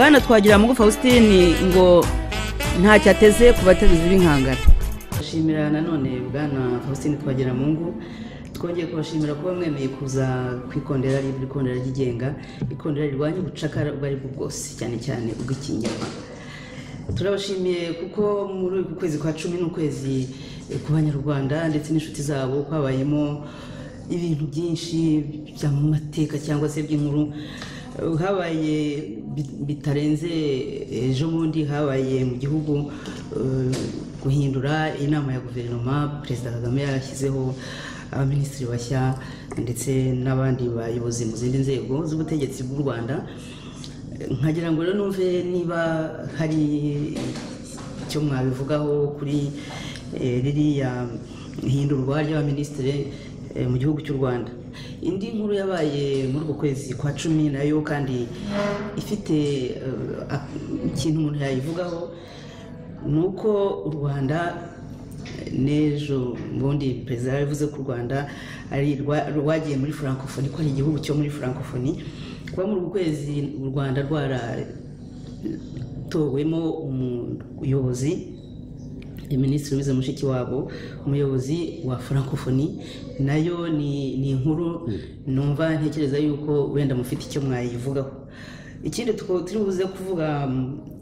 bwana twagira mu faustin ngo ntacyo ateze ku batabizi b'inkangara ndashimira nanone bwana faustin twagira mu ngo twongeye kubashimira kuba mwemeye kuza ku ikondera ikondera ryigenga ikondera rirwanya ubucakara ubwo ari bwo bwose cyane cyane ubw'ikinyarwanda. Turabashimiye kuko muri uku kwezi kwa cumi ni ukwezi ku banyarwanda ndetse n'inshuti zabo kwabayemo ibintu byinshi by'amateka cyangwa se by'inkuru. Habaye bitarenze ejo bundi habaye mu gihugu guhindura inama ya guverinoma perezida kagame yarashyizeho abaminisitiri bashya ndetse n'abandi bayobozi mu zindi nzego z'ubutegetsi bw'u rwanda. Nkagira ngo rero numve niba hari icyo mwabivugaho kuri ririya hindurwa ry'abaminisitiri mu gihugu cy'u rwanda. Indi nkuru yabaye muri uku kwezi kwa cumi na yo kandi ifite ikintu umuntu yayivugaho ni uko u rwanda n'ejo bundi perezida yavuze ko u rwanda rwagiye muri francophonie ko ari igihugu cyo muri francophonie kuba muri uku kwezi u rwanda rwaratowemo umuyobozi minisitiri wize mushiki wabo umuyobozi wa francophonie na yo ni inkuru numva ntekereza yuko wenda mufite icyo mwayivugaho. Ikindi turi buze kuvuga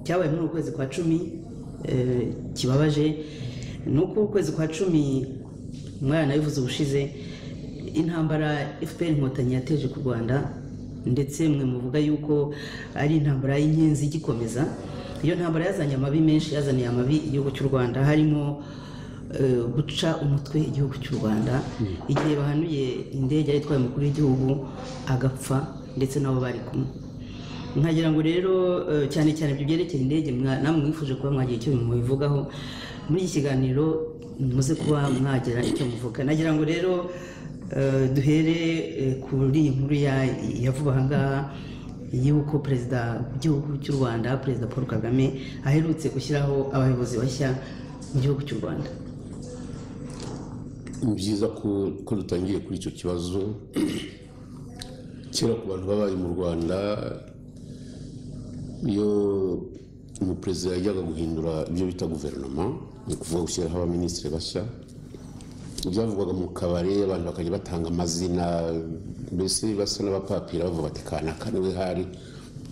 cyabaye muri uku kwezi kwa cumi kibabaje ni uko ukwezi kwa cumi umwana yabivuze ubushize intambara fpr inkotanyi yateje ku rwanda ndetse mwe muvuga yuko ari intambara y'inyenzi igikomeza. Iyo ntambara yazanye amabi menshi yazaniye amabi igihugu cy'u rwanda harimo guca umutwe igihugu cy'u rwanda. Igihe bahanuye indege yari itwaye umukuru w'igihugu agapfa ndetse nabo bari kumwe. Nkagira ngo rero cyane cyane ibyo byerekeye indege namwe mwifuje kuba mwagira icyo mubivugaho muri iki kiganiro muze kuba mwagira icyo muvuga. Nagira ngo rero duhere kuri iyi nkuru ya vuba aha ngaha y'uko perezida w'igihugu cy'u rwanda perezida paul kagame aherutse gushyiraho abayobozi bashya mu gihugu cy'u rwanda. Ni byiza ko dutangiye kuri icyo kibazo. Kera ku bantu babaye mu rwanda iyo umuperezida yajyaga guhindura ibyo bita guverinoma ni ukuvuga gushyiraho abaminisitiri bashya byavugwaga mu kabari abantu bakajya batanga amazina mbese basa n'abapapira bavuga bati kanaka ni we hari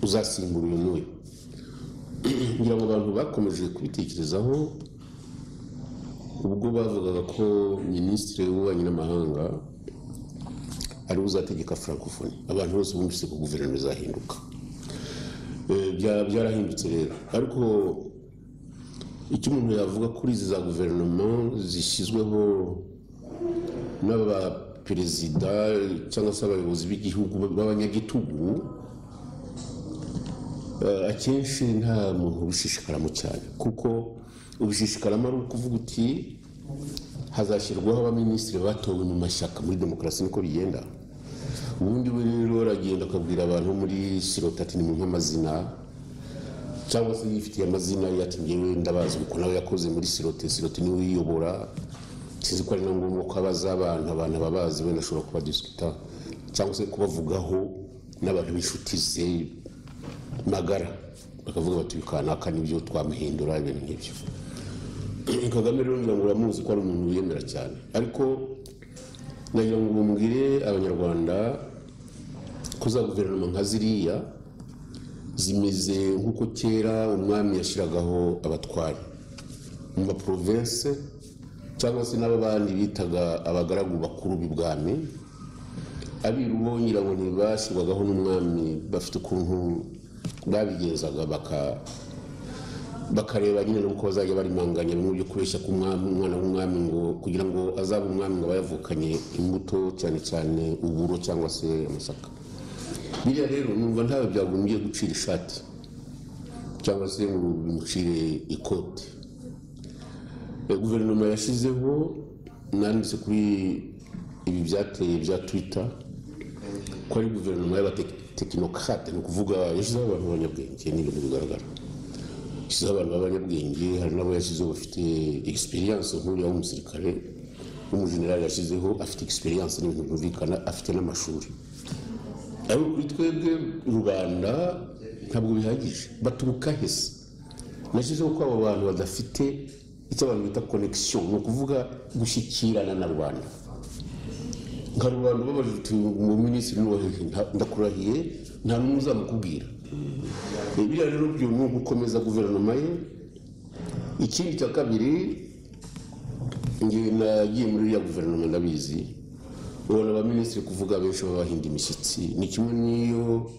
uzasimbura uyu n'uyu. Ngira ngo abantu bakomeje kubitekerezaho ubwo bavugaga ko minisitiri w'ububanyi n'amahanga ari uzategeka francophonie. Abantu bose bumvise ko guverinoma izahinduka. Byarahindutse rero. Ariko icyo umuntu yavuga kuri izi za guverinoma zishyizweho n'abaperezida cyangwa se abayobozi b'igihugu b'abanyagitugu akenshi nta muntu ubishishikaramo cyane. Kuko ubishishikaramo ari ukuvuga uti hazashyirwaho abaminisitiri batowe mu mashyaka muri demokarasi niko bigenda. Ubundi we rero aragenda akabwira abantu muri sirota ati ni mu nk'amazina. Cyangwa se yifitiye amazina yati ngewe ndabazi kuko nawe yakoze muri sirote sirote ni we uyiyobora. Sinzi ko ari na ngombwa ko abaza abantu abantu ababazi wenda ashobora kubadisikita cyangwa se kubavugaho n'abantu b'inshuti ze magara. Bakavuga bati kanaka ni byo twamuhindura ibintu nk'ibyo. kagame rero ngira ngo uramuzi ko ari umuntu wiyemera cyane. Ariko nagira ngo mumbwire abanyarwanda ko za guverinoma nka ziriya zimeze nk'uko kera umwami yashyiragaho abatwari mu maprovense cyangwa se n'abandi bitaga abagaragu bakuru b'ibwami abiru bo ngira ngo ntibashyirwagaho n'umwami bafite ukuntu babigenzaga bakareba nyine nuko bazajya barimanganya bimwe byo kubeshya ku umwana w'umwami ngo kugira ngo azabe umwami ngo aba yavukanye imbuto cyane cyane uburo cyangwa se amasaka. Biriya rero numva ntawe byagombye gucira ishati cyangwa se ngo bimucire ikote guverinoma yashyizeho nanditse kuri ibi byateye bya twita ko ari guverinoma y'abatekinokate ni ukuvuga yashyizeho abantu b'abanyabwenge ni ibintu bigaragara. Yashyizeho abantu b'abanyabwenge hari n'abo yashyizeho bafite egisperiyanse nk'uriya w'umusirikare w'umujenerali yashyizeho afite egisperiyanse n'ibintu byumvikana afite n'amashuri. Ariko kuri twebwe rubanda ntabwo bihagije. Baturuka hese nashyizeho ko abo bantu badafite icyo abantu bita connection ni ukuvuga gushyikirana na rubanda nka rubanda ubabaje uti mu minisitiri ndakurahiye nta n'umwe uzamukubwira. Biriya rero byo ni ugukomeza guverinoma ye ikindi cya kabiri nagiye muri iriya guverinoma ndabizi ubona abaminisitiri kuvuga benshi baba bahinda imishyitsi ni kimwe n'iyo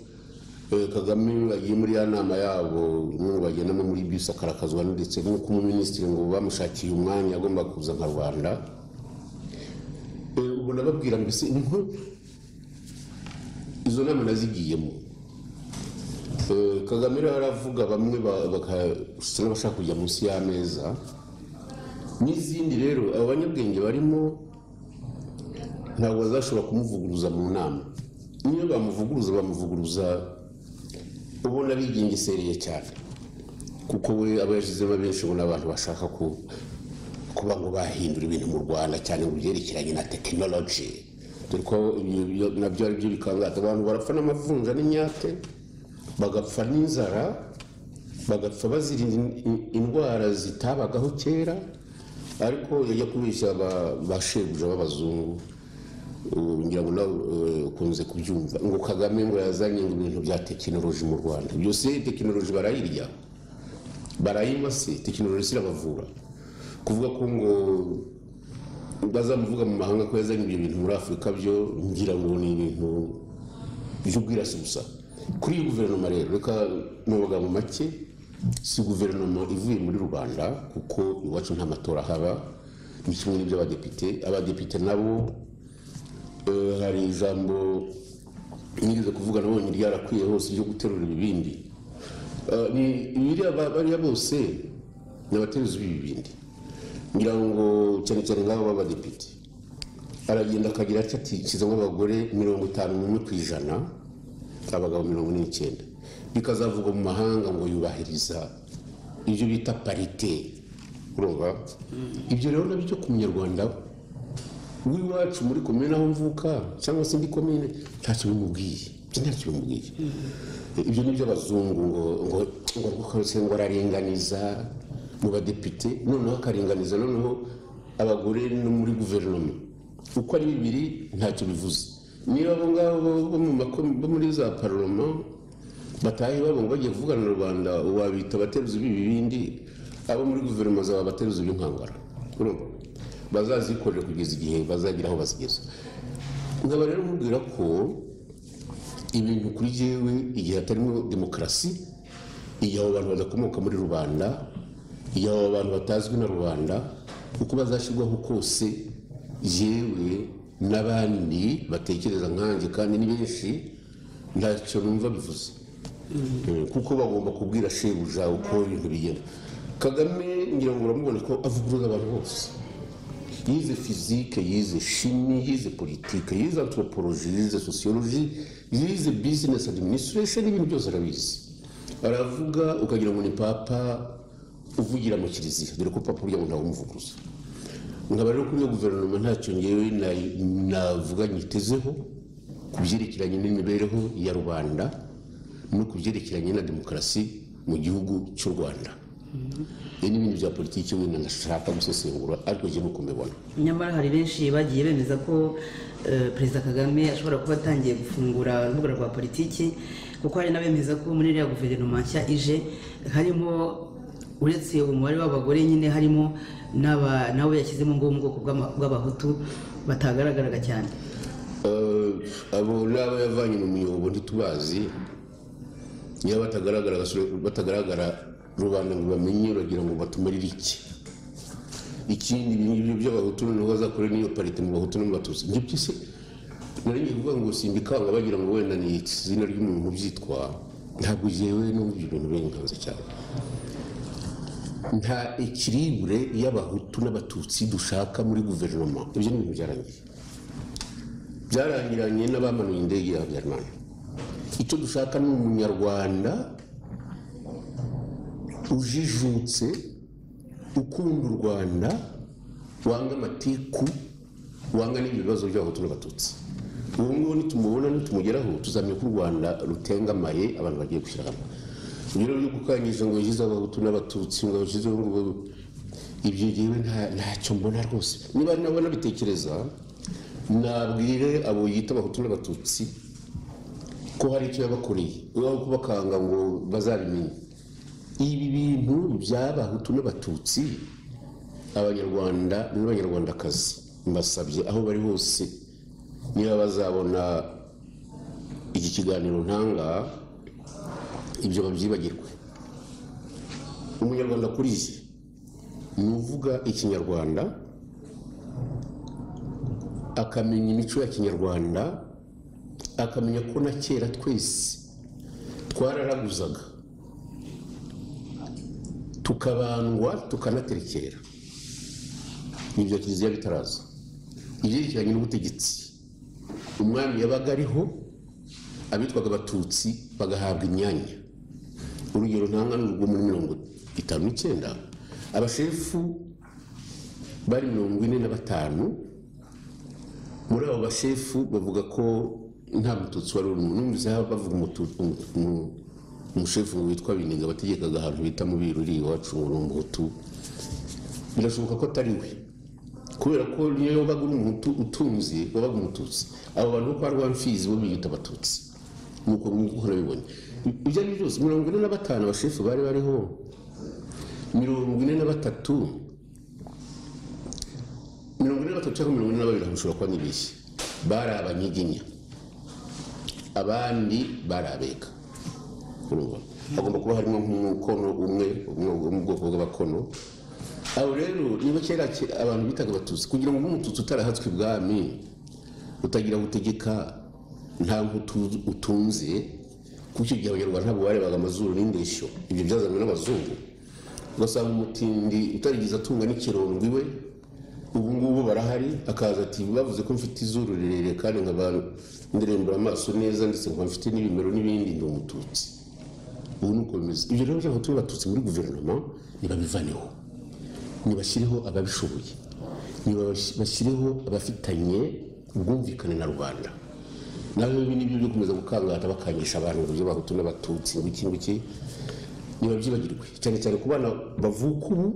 eh, kagame agiye muri ya nama yabo n'ubu bagendamo muri bisi akarakazwa ndetse n'uko umuminisitiri ngo bamushakiye umwanya agomba kuza nka rwanda. Eh, ubona babwira mbese izo nama nazigiyemo kagame rero aravuga bamwe ba- bagasa n'abashaka kujya munsi y'ameza. N'izindi rero abo banyabwenge barimo ntabwo bazashobora kumuvuguruza mu nama. Niyo bamuvuguruza bamuvuguruza ubona bigengesereye cyane. Kuko we aba yashyizemo benshi ngo n'abantu bashaka ku kuba ngo bahindura ibintu mu rwanda cyane ngo byerekeranye na tekinoloji dore ko na byo ari byo bikangaza abantu barapfa n'amavunja n'imyate. Bagapfa n'inzara bagapfa in- indwara zitabagaho kera ariko yajya kubeshya ba- ba shebuja b'abazungu. Ngira ngo nawe uh, ukunze kubyumva. Ngo kagame ngo yazanye ibintu bya tekinoloji mu rwanda. Byose tekinoloji barayirya. Barayinywa se tekinoloji irabavura. Kuvuga ko ngo bazamuvuga mu mahanga ko yazanye ibyo bintu muri afurika byo ngira ngo ni ibintu by'ubwirasi gusa. Kuri iyi guverinoma rero reka magambo make si guverinoma ivuye muri rubanda kuko iwacu nta matora haba ni kimwe n'iby'abadepite abadepite nabo eh, hari ijambo nigeze kuvuga nabonye ryarakwiye hose ryo guterura ibibindi. Eh, ni bariya bose ni abateruzi b'ibibindi. Ngira ngo cyane cyane nk'abo b'abadepite aragenda akagira ati kizamo abagore mirongo itanu n'umwe ku ijana. Abagabo mirongo n'icyenda. Bikazavugwa mu mahanga ngo yubahiriza ibyo bita parite urumva? Ibyo rero na byo ku munyarwanda w'iwacu muri komine aho mvuka cyangwa se indi komine ntacyo bimubwiye. Ntacyo bimubwiye. Ibyo ni iby'abazungu ngo ngo ngo araringaniza mu badepite noneho akaringaniza noneho abagore no muri guverinoma. Uko ari bibiri ntacyo bivuze. Niba abo ngabo bo muri za paroma batahe babo ngo bagiye kuvugana na rubanda wabita abateruzi b'ibibindi abo muri guverinoma zaba abateruzi b'inkangara. Bazazikorera kugeza igihe bazagira aho bazigeza nkaba rero mubwira ko ibintu kuri jyewe igihe hatarimo demokarasi igihe abo bantu badakomoka muri rubanda igihe abo bantu batazwi na rubanda uko bazashyirwaho kose yewe n'abandi batekereza nkanjye kandi ni benshi ntacyo numva bivuze Eh, kuko bagomba kubwira shebuja uko ibintu bigenda. Kagame ngira ngo uramubona ko avuguruza abantu bose. Yize fizike yize shimi yize politike yize anthropology yize sociology yize business administration ibintu byose arabizi. Aravuga ukagira ngo ni papa uvugira mu kiliziya. Dore ko papa burya ngo ntawumuvuguruza nkaba rero kuri iyo guverinoma ntacyo ngewe na- navuga nyitezeho ku byerekeranye n'imibereho ya rubanda no ku byerekeranye na demokarasi mu gihugu cy'u rwanda. Ibi ni ibintu bya politiki wenda ndashaka gusesengura ariko njye nuko mbibona nyamara hari benshi bagiye bemeza ko eh, perezida kagame ashobora kuba atangiye gufungura urubuga rwa politiki kuko hari n'abemeza ko muri iriya guverinoma nshya ije harimo uretse umubare w'abagore nyine harimo n'abo yashyizemo ngo mu bwoko bw'abahutu batagaragaraga cyane. Eh, abo ni abo yavanye mu miyobo ntitubazi. Niba batagaragara rubanda ngo bamenye uragira ngo batumarire iki? Ikindi ibi ngibyo by'abahutu noneho bazakore n'iyo parite mu bahutu no mu batutsi ibyo byose naringiye kuvuga ngo simbikanga bagira ngo wenda ni izina ry'umuntu byitwa ntabwo numva ibyo bintu benkanze cyane. Nta ekiribure y'abahutu n'abatutsi dushaka muri guverinoma. Ibyo ni ibintu byarangiye byarangiranye n'abamanuye indege ya habyarimana. Icyo dushaka ni umunyarwanda ujijutse ukunda u rwanda wanga amatiku wanga n'ibibazo by'abahutu n'abatutsi. Ubu ngubu nitumubona nitumugeraho tuzamenya ko u rwanda rutengamaye abantu bagiye gushyira hamwe. Ibyo rero byo gukanyisha ngo yashyizeho abahutu n'abatutsi ngo bashyizeho ngo ibyo ngewe nta- ntacyo mbona rwose. Niba nabo nabitekereza nabwire abo yita abahutu n'abatutsi ko hari icyo yabakoreye. Aho kubakanga ngo bazabimenye ibi bintu by'abahutu n'abatutsi abanyarwanda n'abanyarwandakazi mbasabye aho bari hose niba bazabona iki kiganiro ntanga ibyo babyibagirwe umunyarwanda kuri iyi ni uvuga ikinyarwanda akamenya imico ya kinyarwanda akamenya ko na kera twese twararaguzaga. Tukabandwa tukanaterekera. Ibyo kiliziya bitaraza. Ibyerekeranye n'ubutegetsi. Umwami yabaga ariho abitwaga abatutsi bagahabwa imyanya. Urugero ntanga ni urwo muri mirongo itanu n'icyenda abashefu bari mirongo ine na batanu muri abo bashefu bavuga ko nta mututsi wari urimo numvise bavuga umushefu witwa biniga bategekaga ahantu bita mu biruri iwacu ni umuhutu birashoboka ko atari we kubera ko niyo wabaga uri umuhutu utunze wabaga umututsi abo bantu bo kwa rwamfizi bo biyita abatutsi nuko nuko nabibonye ibyo ari byo byose. Mirongo ine na batanu abashefu bari bariho. Mirongo ine na batatu. Mirongo ine na batatu cyangwa mirongo ine na babiri bashobora kuba nibeshye bari abanyiginya. Abandi bari abega. Hagomba kuba harimo nk'umukono umwe wo mu bwoko bw'abakono. Abo rero niba kera ke- abantu bitaga abatutsi kugira ngo umututsi utarahatswe ibwami utagira gutegeka nta mputu utunze kuko icyo abanyarwanda ntabwo barebaga amazuru? N'indeshyo ibyo byazanywe n'abazungu. Ugasanga umutindi utarigeze atunga n'ikirondwe iwe ubu ngubu barahari. Akaza ati bavuze ko mfite izuru rirerire kandi nkaba ndirembura amaso neza ndetse nkaba mfite n'ibimero n'ibindi ndi umututsi. Ubu ni uko bimeze ibyo rero by'abahutu n'abatutsi muri guverinoma nibabivaneho nibashyireho ababishoboye. Nibashyireho abafitanye ubwumvikane na rubanda. Nawe ibi ni byo byo gukomeza gukangata bakangisha abantu ngo by'abahutu n'abatutsi. Ngo iki ngiki nibabyibagirwe cyane cyane ku bana bavuka ubu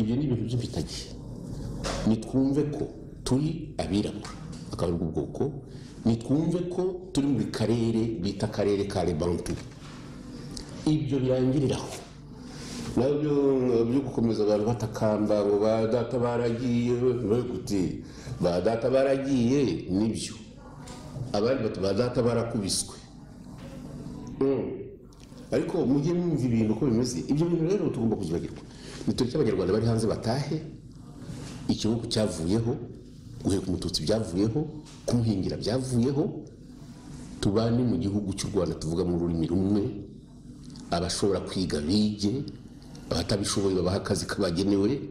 ibyo ni ibintu by'impitage nitwumve ko turi abirabura. Akaba ari bwo bwoko. Nitwumve ko turi muri karere bita akarere ka lebantu. Ibyo birangiriraho na byo byo gukomeza abantu batakamba ngo ba data baragiye ba data baragiye ni byo abandi bati ba data barakubiswe Mm. ariko mujye mwumva ibintu uko bimeze. Ibyo bintu rero tugomba kuzibagirwa. Nitureke abanyarwanda bari hanze batahe. Igihugu cyavuyeho guheka umututsi byavuyeho kumuhingira byavuyeho. Tubane mu gihugu cy'u rwanda tuvuga mu rurimi rumwe. Abashobora kwiga bige abatabishoboye babaha akazi kabagenewe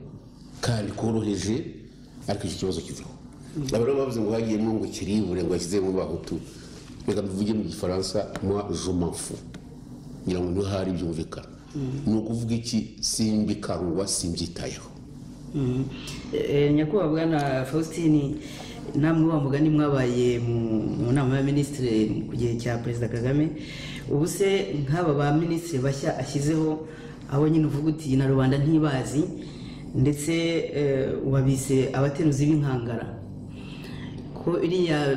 kandi koroheje. Ariko icyo kibazo kivaho aba rero bavuze ngo hagiyemo ngo kiribure ngo yashyizemo abahutu reka mbivuge mu gifaransa m'en fous. Ngira ngo ni ho hari byumvikana ni ukuvuga iki? Simbikangwa simbyitayeho Eh, nyakubahwa bwana faustin namwe wa mugani mwabaye mu- mu nama y'abaminisitiri ku gihe cya perezida kagame ubu se nk'aba ba minisitiri bashya ashyizeho abo nyine uvuga uti na rubanda ntibazi. Ndetse eh, wabise abateruzi b'inkangara ko iriya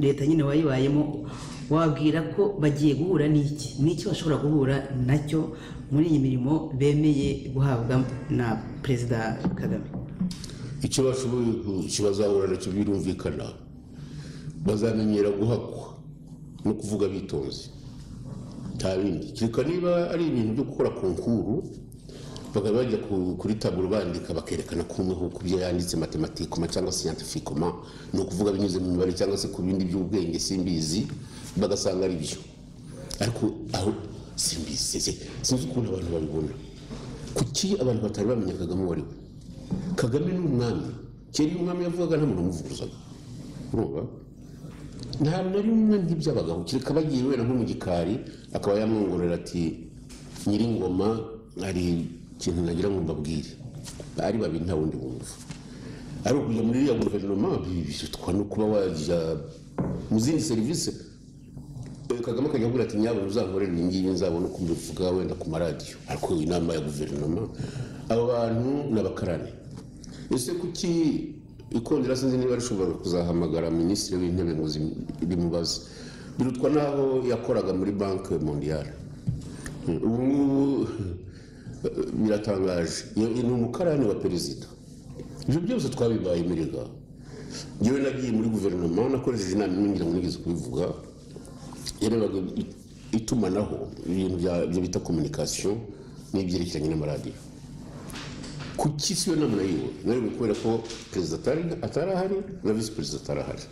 leta nyine wayibayemo wabwira ko bagiye guhura n'iki? N'iki bashobora guhura na cyo muri iyi mirimo bemeye guhabwa na perezida kagame? Icyo bashoboye icyo bazahura na cyo birumvikana. Bazamenyera guhakwa no kuvuga bitonze. Nta bindi. Kereka niba ari ibintu byo gukora konkuru bakaba bajya ku- kuri taburo bandika bakerekana ko umwe ku byo yanditse matematikoma cyangwa siyantifikoma ni ukuvuga binyuze mu mibare cyangwa se ku bindi by'ubwenge simbizi bagasanga ari byo. Ariko aho simbizi sinzi ukuntu abantu babibona. Kuki abantu batari bamenya kagame uwo ari we? Kagame ni umwami. Kera iyo umwami yavugaga nta muntu umuvuguruzaga. Urumva? Nta na rimwe ntibyabagaho. Kereka bagiye wenda nko mu gikari akaba yamwongorera ati nyiringoma hari ikintu nagira ngo mbabwire. Ari babiri nta wundi bumva ari ukujya muri iriya guverinoma bitwa no kuba wajya mu zindi serivisi. Eh, kagame akajya avuga ati nyabona uzankorera ibi ngibi nzabona uko mbivuga wenda ku maradiyo. Ariko inama ya guverinoma abo bantu ni abakarani ese kuki ikondera sinzi niba rishobora kuzahamagara minisitiri w'intebe ngo rimubaze birutwa n'aho yakoraga muri banki mondiyale ubu ngubu biratangaje. Iyo- ni umukarani wa perezida. Ibyo byose twabibaye imirega njyewe nagiye muri guverinoma nakoresheje inama imwe ngira ngo nigeze kubivuga. Yarebaga itumanaho ibintu byo bita kominikasiyo n'ibyerekeranye n'amaradiyo. Kuki si yo nama nayiwe? Nawe kubera ko perezida atari ahari na visi perezida atari ahari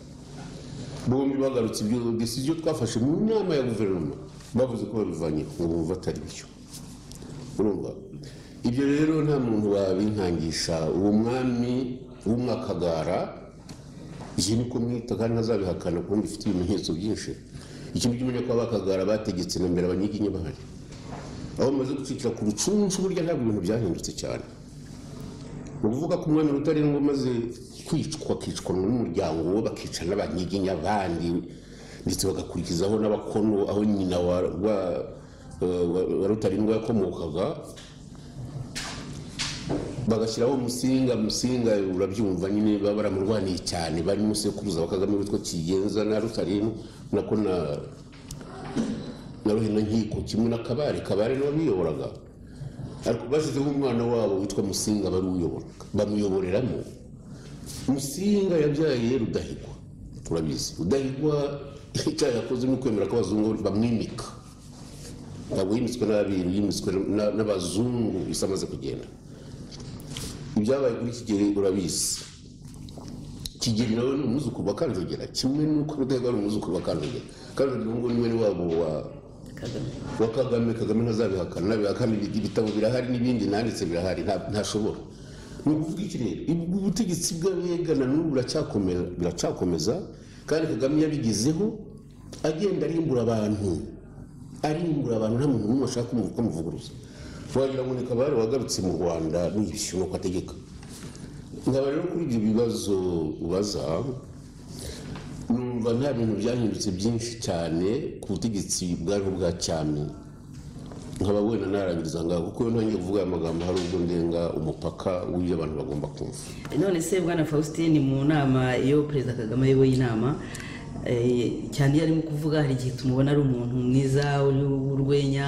bombi bagarutse ibyo desiziyo twafashe mu nama ya guverinoma. Bavuze ko babivanye ngo bumva atari byo urumva ibyo rero nta muntu wabinkangisha uwo mwami w'umwakagara iyi niko mwita kandi ntazabihakana kuko mbifite ibimenyetso byinshi. Ikintu cy'umenya ko abakagara bategetse na mbere abanyiginya bahari aho bamaze gucikira ku rucunshu burya ntabwo ibintu byahindutse cyane. Ni ukuvuga ko umwami rutarindwa umaze kwicwa akicwa n'umuryango we bakica n'abanyiginya bandi ndetse bagakurikizaho n'abakono aho nyina wa, wa, wa, wa rutarindwa yakomokaga bagashyiraho musinga musinga urabyumva nyine baba baramurwaniye cyane. Bari musekuruza wa kagame witwa kigenza na rutarindwa nako na na ruhina nkiko. Kimwe na kabare. Kabare ni we biyoboraga ariko bashyizeho umwana wabo witwa musinga bari uyobora bamuyoboreramo. Musinga yabyaye rudahigwa. Turabizi. Rudahigwa icyaha yakoze ni ukwemera ko abazungu bamwimika. Ntabwo yimitswe n'abiru yimitswe na- n'abazungu isi amaze kugenda ibyabaye kuri kigeli urabizi kigeli nawe ni umwuzukuru wa kanjogera kimwe n'uko rudahigwa ari umwuzukuru wa kanjogera kanjogera ubu ngubu ni wabo wa wa kagame kagame ntazabihakana nabihakana ibi- ibitabo birahari n'ibindi nanditse birahari nta- ntashobora ni ukuvuga iki rero ubutegetsi bw'abegana n'ubu buracyakomeza kandi kagame yabigezeho agenda arimbura abantu arimbura abantu nta muntu n'umwe ashaka kumuvuga amuvuguruza wagira ngo ni kabare wagarutse mu rwanda n'ibyo nuko ategeka. Nkaba rero kuri ibyo bibazo ubaza numva nta bintu byahindutse byinshi cyane ku butegetsi bwariho bwa cyami. Nkaba wenda narangiriza ngaho kuko ntangiye kuvuga aya magambo hari ubwo ndenga umupaka w'ibyo abantu bagomba kumva. None se bwana faustin mu nama iyo perezida kagame ayoboye inama cyane iyo arimo kuvuga hari igihe tumubona ari umuntu mwiza w'urwenya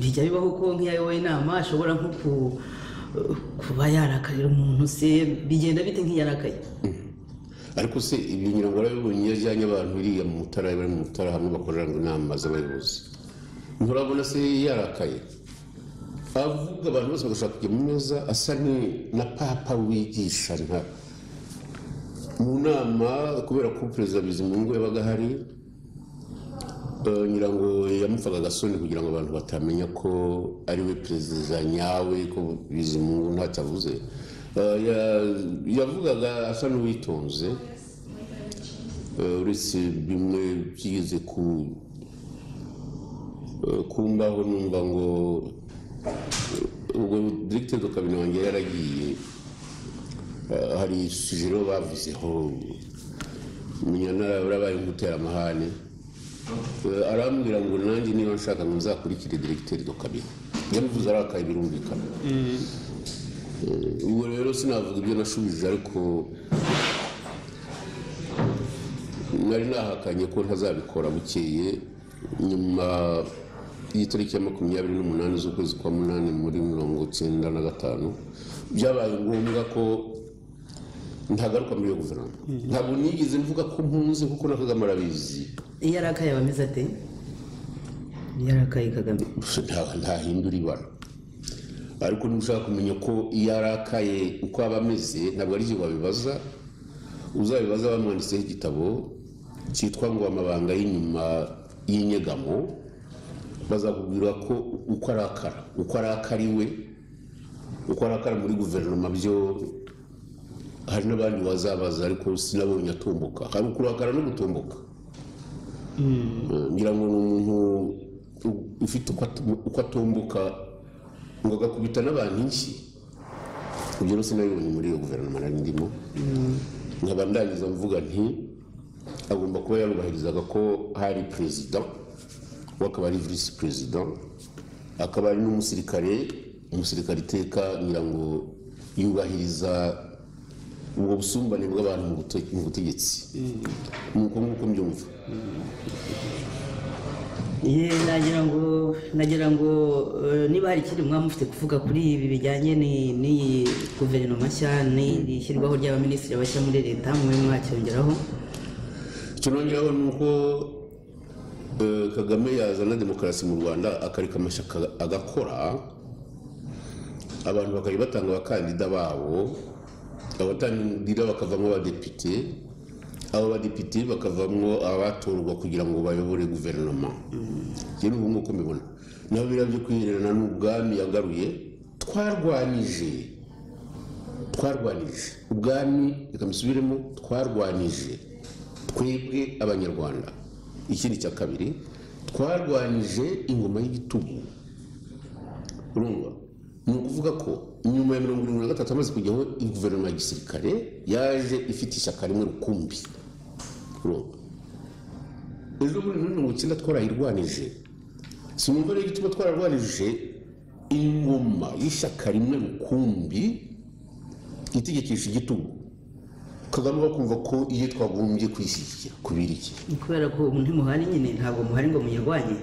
bijya bibaho ko nk'iyo ayoboye inama ashobora nko ku- kuba yarakarira umuntu se bigenda bite nk'iyo arakaye ariko se ibi ngira ngo warabibonye iyo ajyanye abantu iriya mu mutara bari mu mutara hamwe bakorera inama z'abayobozi. Nturabona se yarakaye. Avuga abantu bose bagashaka kujya mu meza asa na papa wigisha nta mu nama kubera ko perezida bizimungu yabaga ahari eh, ngira ngo yamupfaga agasoni kugira ngo abantu batamenya ko ari we perezida nyawe ko bizimungu ntacyo avuze. Eh, ya- yavugaga asa n'uwitonze eh, uretse bimwe byigeze ku kumbaho numva ngo ubwo diregiteri do kabine wanjye yaragiye hari sujero bavuzeho menya narabaye nk'utera amahane. Eh, arambwira ngo nanjye niba nshaka ngo nzakurikire diregiteri do kabine yamuvuze arakaye birumvikana. Ubwo rero sinavuga ibyo nashubije ariko nari nahakanye ko ntazabikora bukeye. Nyuma y'itariki ya makumyabiri n'umunani z'ukwezi kwa munani muri mirongo icyenda na gatanu byabaye ngombwa ko ntagaruka muri iyo guverinoma ntabwo nigeze mvuga ko mpunze kuko na kagame arabizi iyo arakaye aba ameze ate? Iyo arakaye kagame. Nta- ntahindura ibara. Ariko niba ushaka kumenya ko iyo arakaye uko aba ameze ntabwo ari byo babibaza uzabibaza bamwanditseho igitabo cyitwa ngo amabanga y'inyuma y'inyegamo. Bazakubwira ko uko arakara uko arakariwe uko arakara muri guverinoma byo hari n'abandi wazabaza ariko sinabonye atumbuka hari ukurakara no gutumbuka ngira ngo ni umuntu ufite uko at- uko atumbuka ngo agakubita n'abantu inshyi. Ibyo rero sinabibonye muri iyo guverinoma nari ndimo. Nkaba ndangiza mvuga nti agomba kuba yarubahirizaga ko hari perezida we akaba ari visi perezida akaba ari n'umusirikare umusirikare iteka ngira ngo yubahiriza ubwo busumbane bw'abantu mu bute- mu butegetsi. Nuko nguko mbyumva. Ye, nagira ngo eh, niba hari ikindi mwaba mufite kuvuga kuri ibi bijyanye ni- n'iyi guverinoma nshya n'iri shyirwaho ry'abaminisitiri bashya muri leta mube mwacyongeraho icyo nongeraho ni uko eh, kagame yazana demokarasi mu rwanda akareka amashyaka agakora abantu bakajya batanga abakandida babo abakandida bakavamo abadepite abo badepite bakavamo abatorwa kugira ngo bayobore guverinoma njye ni ubu nguko mbibona naho biriya byo kwihererana n'ubwami yagaruye twarwanije twarwanije ubwami reka mbisubiremo twarwanije twebwe abanyarwanda. Ikindi cya kabiri. Twarwanije ingoma y'igitugu. Urumva? Ni ukuvuga ko nyuma ya mirongo irindwi na gatatu amaze kujyaho guverinoma ya gisirikare yaje ifite ishyaka rimwe rukumbi. Ejo muri mirongo icyenda twarayirwanije. Sinumva rero igituma twararwanije ingoma y'ishyaka rimwe rukumbi itegekesha igitugu. Kagame bakumva ko iyo twagombye kwishyigikira kubera iki Ni kubera ko ubu ntimuhari nyine ntabwo muhari ngo muyirwanye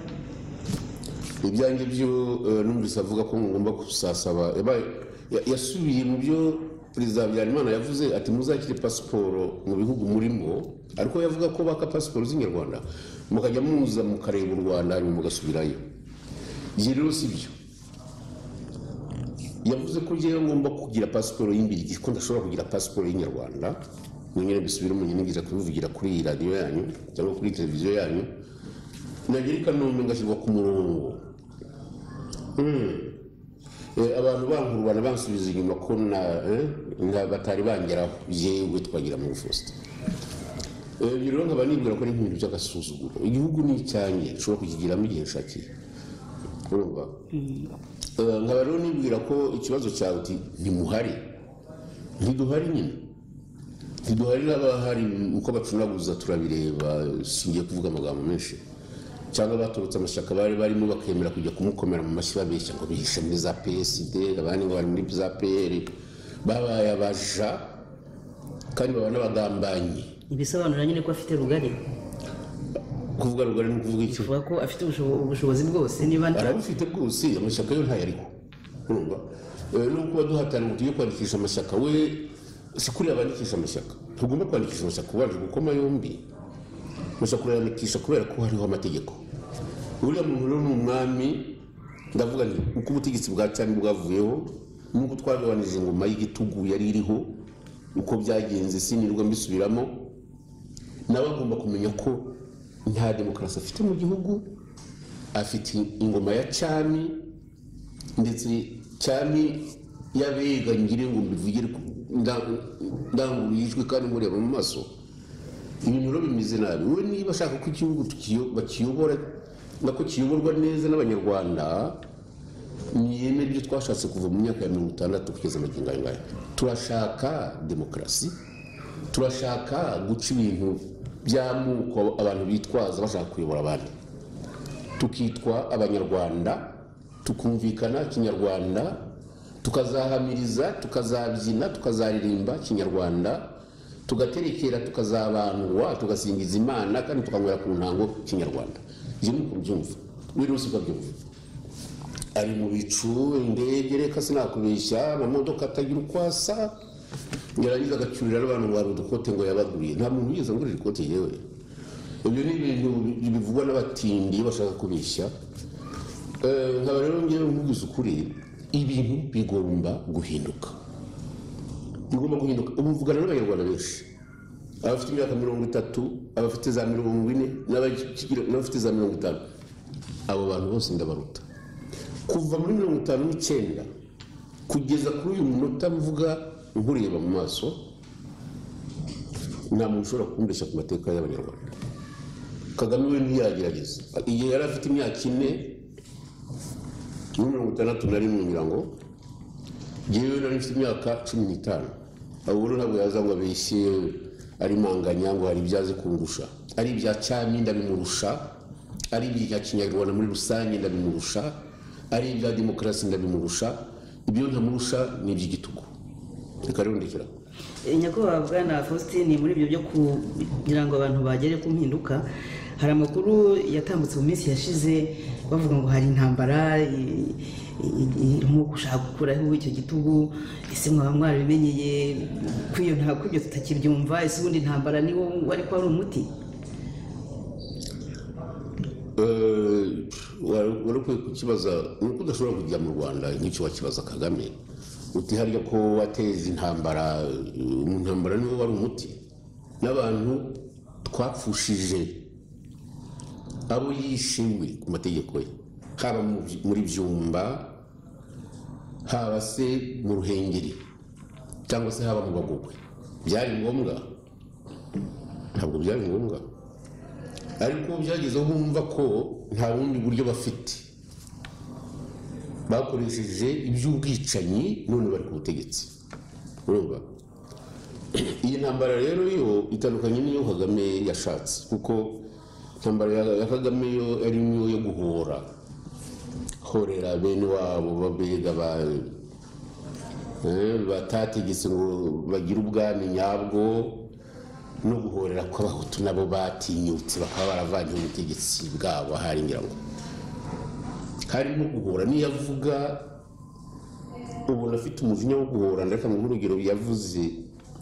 ibyanjye byo eh, numvise avuga ko ngomba gusasaba ya- yasubiye mu byo perezida habyarimana yavuze ati muzakire pasiporo mu bihugu murimo. Ariko yavuga ko baka pasiporo z'inyarwanda. Mukajya muza mukareba u rwanda hanyuma mugasubirayo. Ibyo rero si byo. Yavuze ko njyewe ngomba kugira pasiporo y'imbirigi ko ndashobora kugira pasiporo y'inyarwanda. Mwongere mbisubiremo nyine ngiza kubivugira kuri iyi radiyo yanyu cyangwa kuri televiziyo yanyu. Nagera i ngashyirwa ku murongo. Eh, abantu bankurubana bansubiza inyuma ko eh, batari bangeraho. Yewe twagira mu Faustin Eh, ibyo rero nkaba nibwira ko ari nk'ibintu by'agasuzuguro igihugu ni icyanjye nshobora kukigiramo igihe nshakiye urumva? Eh, nkaba rero nibwira ko ikibazo cyawe uti ntimuhari ntiduhari nyine. Ntiduhari n'abahari uko bacunaguza turabireba singiye kuvuga amagambo menshi. Cyangwa baturutse amashyaka bari barimo bakemera kujya kumukomera mu mashyi babeshya ngo bihishe muri za psd abandi ngo bari muri za pr babaye abaja kandi baba n'abagambanyi ibisobanura nyine ko afite rugari? Kuvuga rugari ni ukuvuga iki bivuga ko afite ubushobo- ubushobozi bwose niba arabufite bwose amashyaka yo ntayariho urumva? Eh, no kuba duhatana ngo tujye kwandikisha amashyaka we si kuriya bandikisha amashyaka. Ntugomba kwandikisha amashyaka ubanje gukoma yombi. Amashyaka urayandikisha kubera ko hariho amategeko. Uriya muntu rero ni umwami ndavuga nti uko ubutegetsi bwa cyami bwavuyeho n'uko twagabanije ingoma y'igitugu yari iriho uko byagenze sinirwa mbisubiramo nawe agomba kumenya ko nta demokarasi afite mu gihugu afite ingoma ya cyami ndetse cyami y'abega ngire ngo mbivugire ndanguruye kandi mureba mu maso. Ibintu rero bimeze nabi. We niba ashaka ko igihugu bakiyobora nako kiyoborwa neza n'abanyarwanda niyemere ibyo twashatse kuva mu myaka ya mirongo itandatu kugeza amagingo aya ngaya turashaka demokarasi turashaka guca ibintu by'amoko abantu bitwaza bashaka kuyobora abandi. Tukitwa abanyarwanda tukumvikana kinyarwanda tukazahamiriza tukazabyina tukazaririmba kinyarwanda tugaterekera tukazabandwa tugasingiza imana kandi tukanywera ku ntango kinyarwanda. Ibyo ni uko byumva. We rero siko abyumva? Ari mu bicu indege reka sinakubeshya amamodoka atagira uko asa. Yarangiza agacyurira n'abantu ngo hari udukote ngo yabaguriye nta muntu wigeze ngurira ikote yewe. Ibyo ni ibintu bivugwa n'abatindi bashaka kubeshya. Eh, nkaba rero ngewe nkubwiza ukuri ibintu bigomba guhinduka. Bigomba guhinduka. Ubu mvugana n'abanyarwanda benshi. Abafite imyaka mirongo itatu abafite za mirongo ine n'abafite za mirongo itanu. Abo bantu bose ndabaruta. Kuva muri mirongo itanu n'icyenda kugeza kuri uyu munota mvuga nkureba mu maso nta muntu ushobora kumbeshya ku mateka y'abanyarwanda. Kagame we ntiyagerageza. Igihe yari afite imyaka ine muri mirongo itandatu na rimwe ngira ngo ngewe nari mfite imyaka cumi n'itanu abo rero ntabwo yaza ngo abeshye manganya ngo hari ibyo azi kundusha ari ibya cyami ndabimurusha ari ibya kinyarwanda muri rusange ndabimurusha. Ari ibya demokarasi ndabimurusha. Ibyo ntamurusha ni iby'igitugu reka rero ndekera Eh, nyakubahwa bwana faustin muri ibyo byo kugira ngo abantu bagere ku mpinduka. Hari amakuru yatambutse mu minsi yashize bavuga ngo hari intambara irimo gushaka gukuraho icyo gitugu ese mwaba mwarabimenyeye ko iyo ntabwo ibyo tutakibyumva ese ubundi intambara ni wo wari kuba ari umuti? Eh, wari ukwiye kukibaza ni uko udashobora kujya mu rwanda nk'icyo wakibaza kagame. Uti harya ko wateza intambara mu ntambara niwo wari umuti? N'abantu twapfushije abo yishiwe ku mategeko ye. Haba mu- muri byumba haba se mu ruhengeri cyangwa se haba mu bagogwe. Byari ngombwa. Ntabwo byari ngombwa. Ariko byagezeho bumva ko nta bundi buryo bafite. Bakoresheje iby'ubwicanyi none bari ku butegetsi. Urumva? Iyi ntambara rero yo itandukanye n'iyo kagame yashatse kuko intambara ya- kagame yo ari niyo yo guhora. Horera bene wabo babega ba eh, batategetse ngo bagire ubwami nyabwo no guhorera kw'abahutu nabo batinyutse bakaba baravanye ubutegetsi bwabo ahari ngira ngo. Harimo guhora niyo avuga ubona afite umujinya wo guhora. Ndeka mu urugero yavuze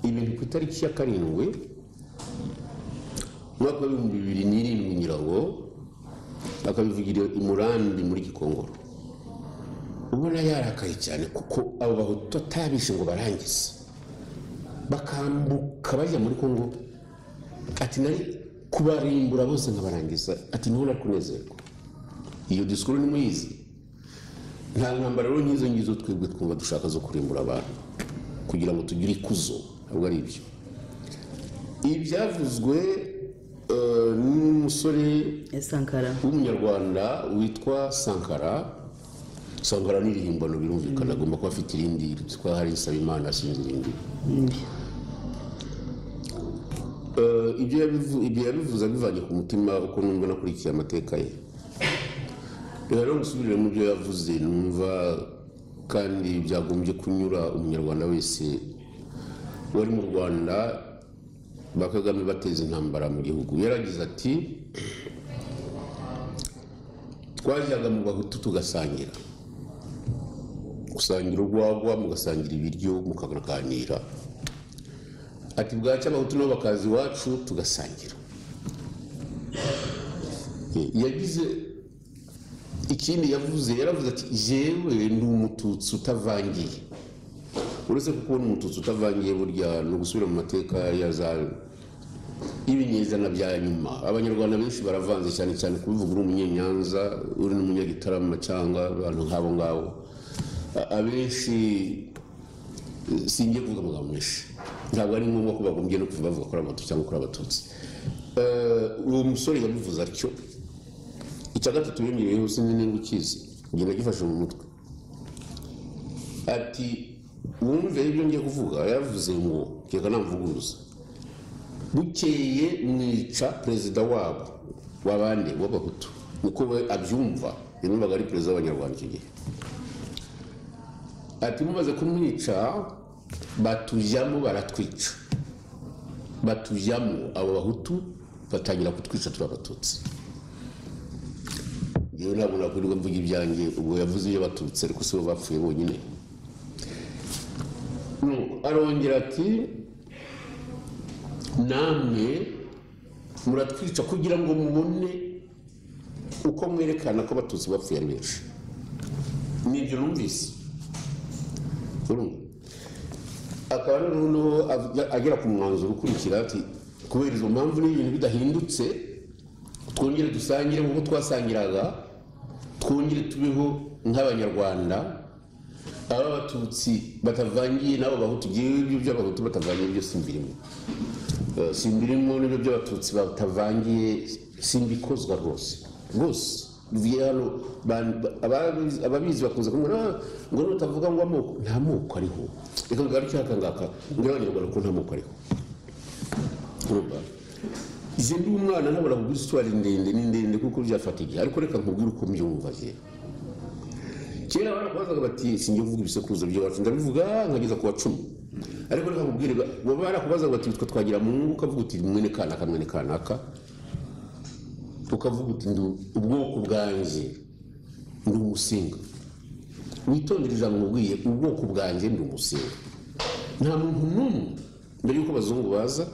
ibintu ku itariki ya karindwi umwaka w'ibihumbi bibiri n'irindwi ngira ngo akabivugira i murambi muri gikongoro ubona yarakaye cyane kuko abo bahutu atabishe ngo barangize. Bakambuka bajya muri kongo. Ati nari kubarimbura bose nkabarangiza. Ati ni ho nari kunezerwa. Iyo disikuru ni muyizi nta ntambara rero nk'izo ngizo twebwe twumva dushaka zo kurimbura abantu. Kugira ngo tugire ikuzo. Ntabwo ari ibyo ibi byavuzwe eh, n'umusore w'umunyarwanda witwa sankara. Sankara ni irihimbano birumvikana. Agomba kuba afite irindi ryitwa hari nsabimana sinzi irindi. Eh, ibyo yabivu- ibyo yabivuze abivanye ku mutima uko numva nakurikiye amateka ye. Reka rero musubirire mu byo yavuze. Numva kandi byagombye kunyura umunyarwanda wese wari mu rwanda. Ba kagame bateza intambara mu gihugu. Yaragize ati twajyaga mu bahutu tugasangira. Gusangira urwagwa mugasangira ibiryo mukaganira. Ati bwacya abahutu nabo bakaza iwacu tugasangira. Yagize ikindi yavuze yaravuze ati jewe ndi umututsi utavangiye. Uretse kuko ubona umututsi utavangiye burya ni ugusubira mu mateka ya za y'ibinyejana bya nyuma. Abanyarwanda benshi baravanze cyane cyane kubivuga uri umunyenyanza uri n'umunyagitarama cyangwa abantu nk'abo ngabo. Abenshi singiye kuvuga amagambo menshi. Ntabwo ari ngombwa ko bagombye no kuva bavuga kuri abatutsi cyangwa kuri abatutsi. Eh, uwo musore yabivuze atyo. Icya gatatu yongeyeho sinzi niba ukizi. Njye nagifashe mu mutwe. Ati wumve ibyo ngiye kuvuga yavuze ngo reka namvuguruza bukeye mwica perezida wabo w'abandi w'abahutu niko we abyumva yumvaga ari perezida w'abanyarwanda icyo gihe ati mumaze kumwica batujyamo baratwica. Batujyamo abo bahutu batangira kutwica turi abatutsi. Ntabwo nakwirirwa mvuga ibyanjye ubwo yavuze ibyo batutsi ariko si bo bapfuye bonyine. Arongera ati namwe muratwica kugira ngo mubone uko mwerekana ko abatutsi bapfuye benshi ni byo numvise akaba noneho agera ku mwanzuro ukurikira ati kubera izo mpamvu n'ibintu bidahindutse twongere dusangire nk'uko twasangiraga. Twongere tubeho nk'abanyarwanda. Aba abatutsi batavangiye n'abo bahutu ibyo by'abahutu batavangiye byo simbirimo. Simbirimo n'ibyo by'abatutsi batavangiye simbikozwa rwose. Rwose hano ba- ba- ababizi- bakunze kumubona "Ah, ngo nutavuga ngo amoko. Nta moko ariho. Reka ngaruke aka ngaka mbwira abanyarwanda ko nta moko ariho. Izi ndi umwana ntabona kuguha isitwari ndende ni ndende kuko byafata ariko reka nkubwire uko mbyumva je. Kera barakubazaga bati sinjye kuvuga ibisekuruza by'iwacu ndabivuga nkageza ku wa cumi. Ariko reka nkubwire ba- baba barakubazaga bati twe twagira mu ngo ukavuga uti mwene kanaka mwene kanaka. Ukavuga uti ubwoko bwanjye ndi umusinga witondere ijambo mubwiye ubwoko bwanjye ndi umusinga nta muntu n'umwe mbere y'uko abazungu baza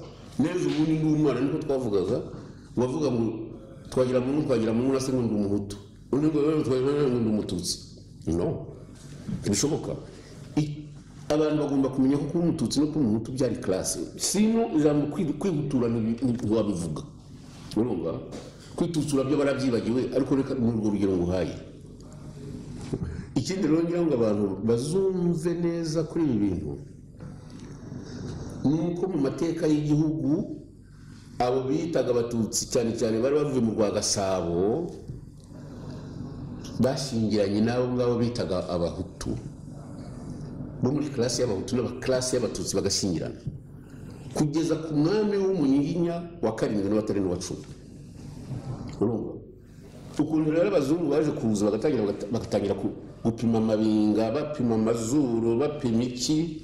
neza ubundi ndi umwana niko twavugaga wavuga ngo twagira mu ngo twagira mu ngo nase ngo ndi umuhutu. Undi ngo "Eh, twagira mu ngo ndi umututsi. No. Ntibishoboka I- abantu bagomba kumenya ko kuba umututsi no kuba umuhutu byari classe sino ijambo kwi- kwihutura ntiwabivuga urumva? Kwitutsura byo barabyibagiwe ariko reka ni urwo rugero nguhaye. Ikindi rero ngira ngo abantu bazumve neza kuri ibi bintu ni uko mu mateka y'igihugu abo bitaga abatutsi cyane cyane bari bavuye mu rwa gasabo bashingiranye n'abo ngabo bitaga abahutu. Bo muri classe y'abahutu n'abaklase y'abatutsi bagashyingirana kugeza ku mwami w'umunyiginya wa karindwi n'uwatari n'uwa cumi. Ukuntu rero abazungu baje kuza bagatangira bagatangira gupima amabinga bapima amazuru bapima iki?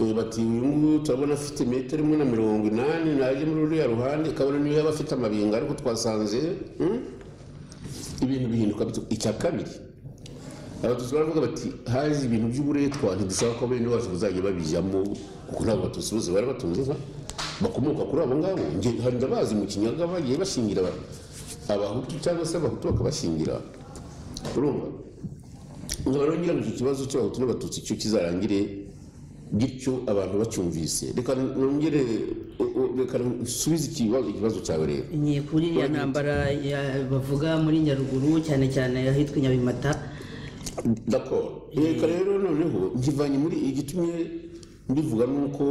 Eh, bati uyu nguyu turabona afite metero imwe na mirongo inani najya muri ruriya ruhande kabone niyo yaba afite amabinga ariko twasanze hmm? Ibintu bihinduka icya kabiri abatutsi baravuga bati haje ibintu by'uburetwa ntidushaka ko bene wacu bazajya babijyamo kuko ntabwo abatutsi bose bari batunze bakomoka kuri abo ngabo. Hari ndabazi mu kinyaga bagiye bashingira aba- abahutu cyangwa se abahutu bakabashingira. Urumva? Nkaba rero ngira ngo icyo kibazo cy'abahutu n'abatutsi cyo kizarangire gityo abantu bacyumvise. Reka nongere reka nsubize ikibazo cyawe rero. Ni kuri ya ntambara bavuga muri nyaruguru cyane cyane ahitwa nyabimata. D'accord. Reka rero noneho nkivanye muri igitumye mbivuga ni uko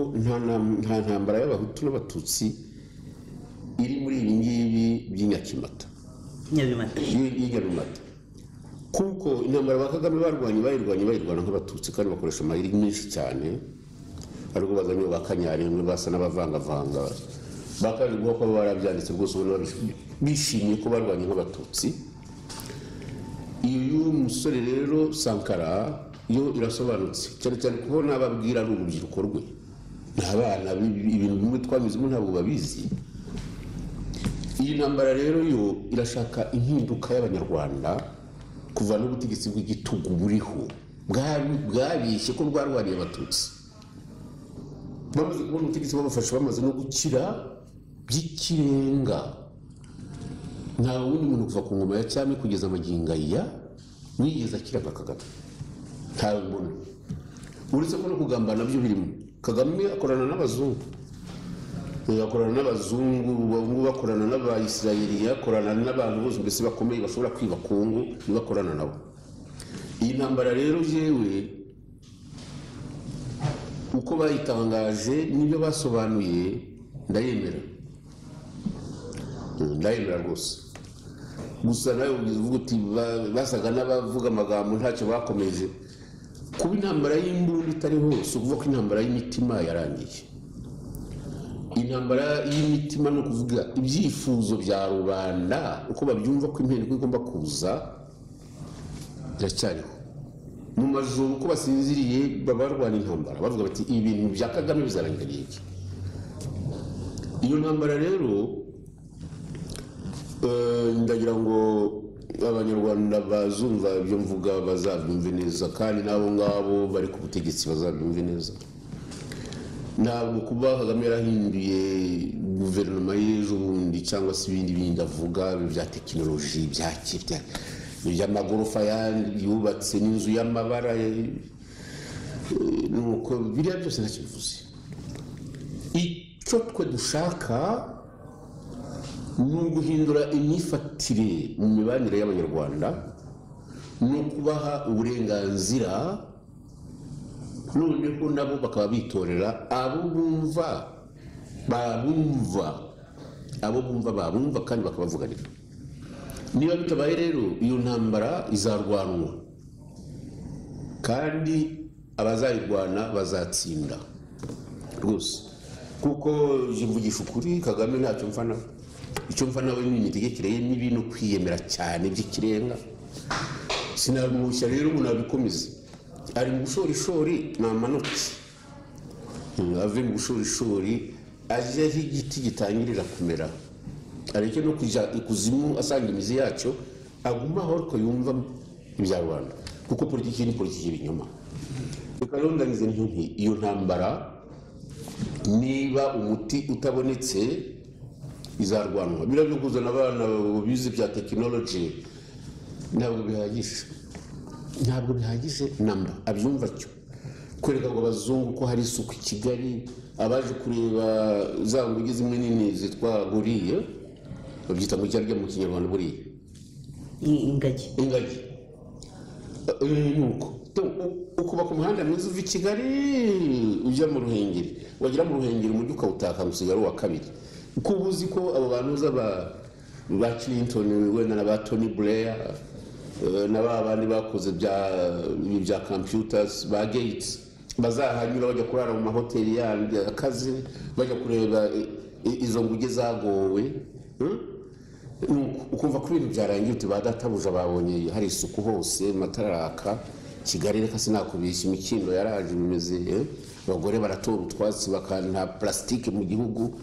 nta ntambara y'abahutu n'abatutsi iri muri ibi ngibi by'inyakimata nyabimata. Kuko intambara ba kagame barwanye bayirwanye bayirwana nk'abatutsi kandi bakoresha amayeri menshi cyane. Ariko bazanye ba kanyarengwe basa n'abavangavanga. Bakaje guha ko barabyanditse rwose ubona bishimiye ko barwanye nk'abatutsi. Uyu musore rero sankara yo irasobanutse. Cyane cyane kuko n'ababwira ari urubyiruko rwe. Ni abana bi- ibintu bimwe twanyuzemo ntabwo babizi. Iyi ntambara rero yo irashaka impinduka y'abanyarwanda kuva n'ubutegetsi bw'igitugu buriho. Bwabishye ko rwarwaniye abatutsi. Bamaze kubona ubutegetsi babafashe bamaze no gukira by'ikirenga nta wundi muntu kuva ku ngoma ya cyami kugeza amagingo aya wigeze akira nka kagame. Ntawe mbona. Uretse ko no kugambana na byo birimo? Kagame akorana n'abazungu. Eh, akorana n'abazungu ubu bakorana n'abayisirayeli akorana n'abantu bose mbese bakomeye bashobora kwiba kongo niba akorana nabo. Iyi ntambara rero yewe uko bayitangaje n'ibyo basobanuye ndayemera. Mm, ndayemera rwose. Gusa nawe uvuga uti ba- basaga n'abavuga amagambo ntacyo bakomeje. Kuba intambara y'imbunda itariho si ukuvuga ko intambara y'imitima yarangiye. Intambara y'imitima ni ukuvuga ibyifuzo bya rubanda uko babyumva ko impinduka igomba kuza biracyariho. Mu majoro uko basinziriye baba barwana intambara. Bavuga bati ibi bintu bya kagame bizarangira iki? Iyo ntambara rero eh, ndagira ngo abanyarwanda bazumva ibyo mvuga bazabyumve neza. Kandi n'abo ngabo bari ku butegetsi bazabyumve neza. Ntabwo kuba kagame yarahinduye guverinoma y'ejo bundi cyangwa se ibindi bindi avuga bya tekinoloji bya kirya iby'amagorofa ya- yubatse n'inzu y'amabara eh, nuko biriya byose ntacyo bivuze icyo twe dushaka ni uguhindura imyifatire mu mibanire y'abanyarwanda no kubaha uburenganzira noneho nabo bakaba bitorera abo bumva babumva. Abo bumva babumva kandi bakabavuganira niba bitabaye rero iyo ntambara izarwanwa. Kandi abazayirwana bazatsinda. Rwose. Kuko mvugisha ukuri kagame ntacyo mfa nawe icyo mfa nawe ni imitegekere ye mibi no kwiyemera cyane by'ikirenga. Sinabimushya rero ngo nabikomeze ari mu bushorishori ni amanoti ave mu bushorishori ajye aho igiti gitangirira kumera. Areke no kujya ikuzimu asanga imizi yacyo aguma aho ariko yumva ibya rwanda kuko politiki ni politiki y'ibinyoma reka rero ndanize nti iyo ntambara niba umuti utabonetse izarwanwa. Biriya byo kuzana abana bize bya tekinoloji ntabwo bihagije. Ntabwo bihagije namba. Abyumva cyo kwereka ngo abazungu ko hari isuku i kigali abaje kureba za nguge zimwe nini zitwa buriya babyita ngo cyarya mu kinyarwanda buriya ingagi ingagi Eh, nuko ukubaka umuhanda mwiza uva i kigali ujya mu ruhengeri. Wagera mu ruhengeri umujyi ukawutaka usigara uwa kabiri. Uko uba uzi ko abo bantu uza ba clinton wenda na ba tony blair eh, na ba bandi bakoze bya computers ba gates bazahanyura bajya kurara mu mahoteli yandi akazi bajya kureba izo nguge zagowe hmm? Nuko ukumva ko ibintu byarangiye uti ba databuja babonye hari isuku hose amatara araka kigali reka sinakubishya imikindo yaraje bimeze eh? abagore baratora utwatsi bakanta plastique mu gihugu.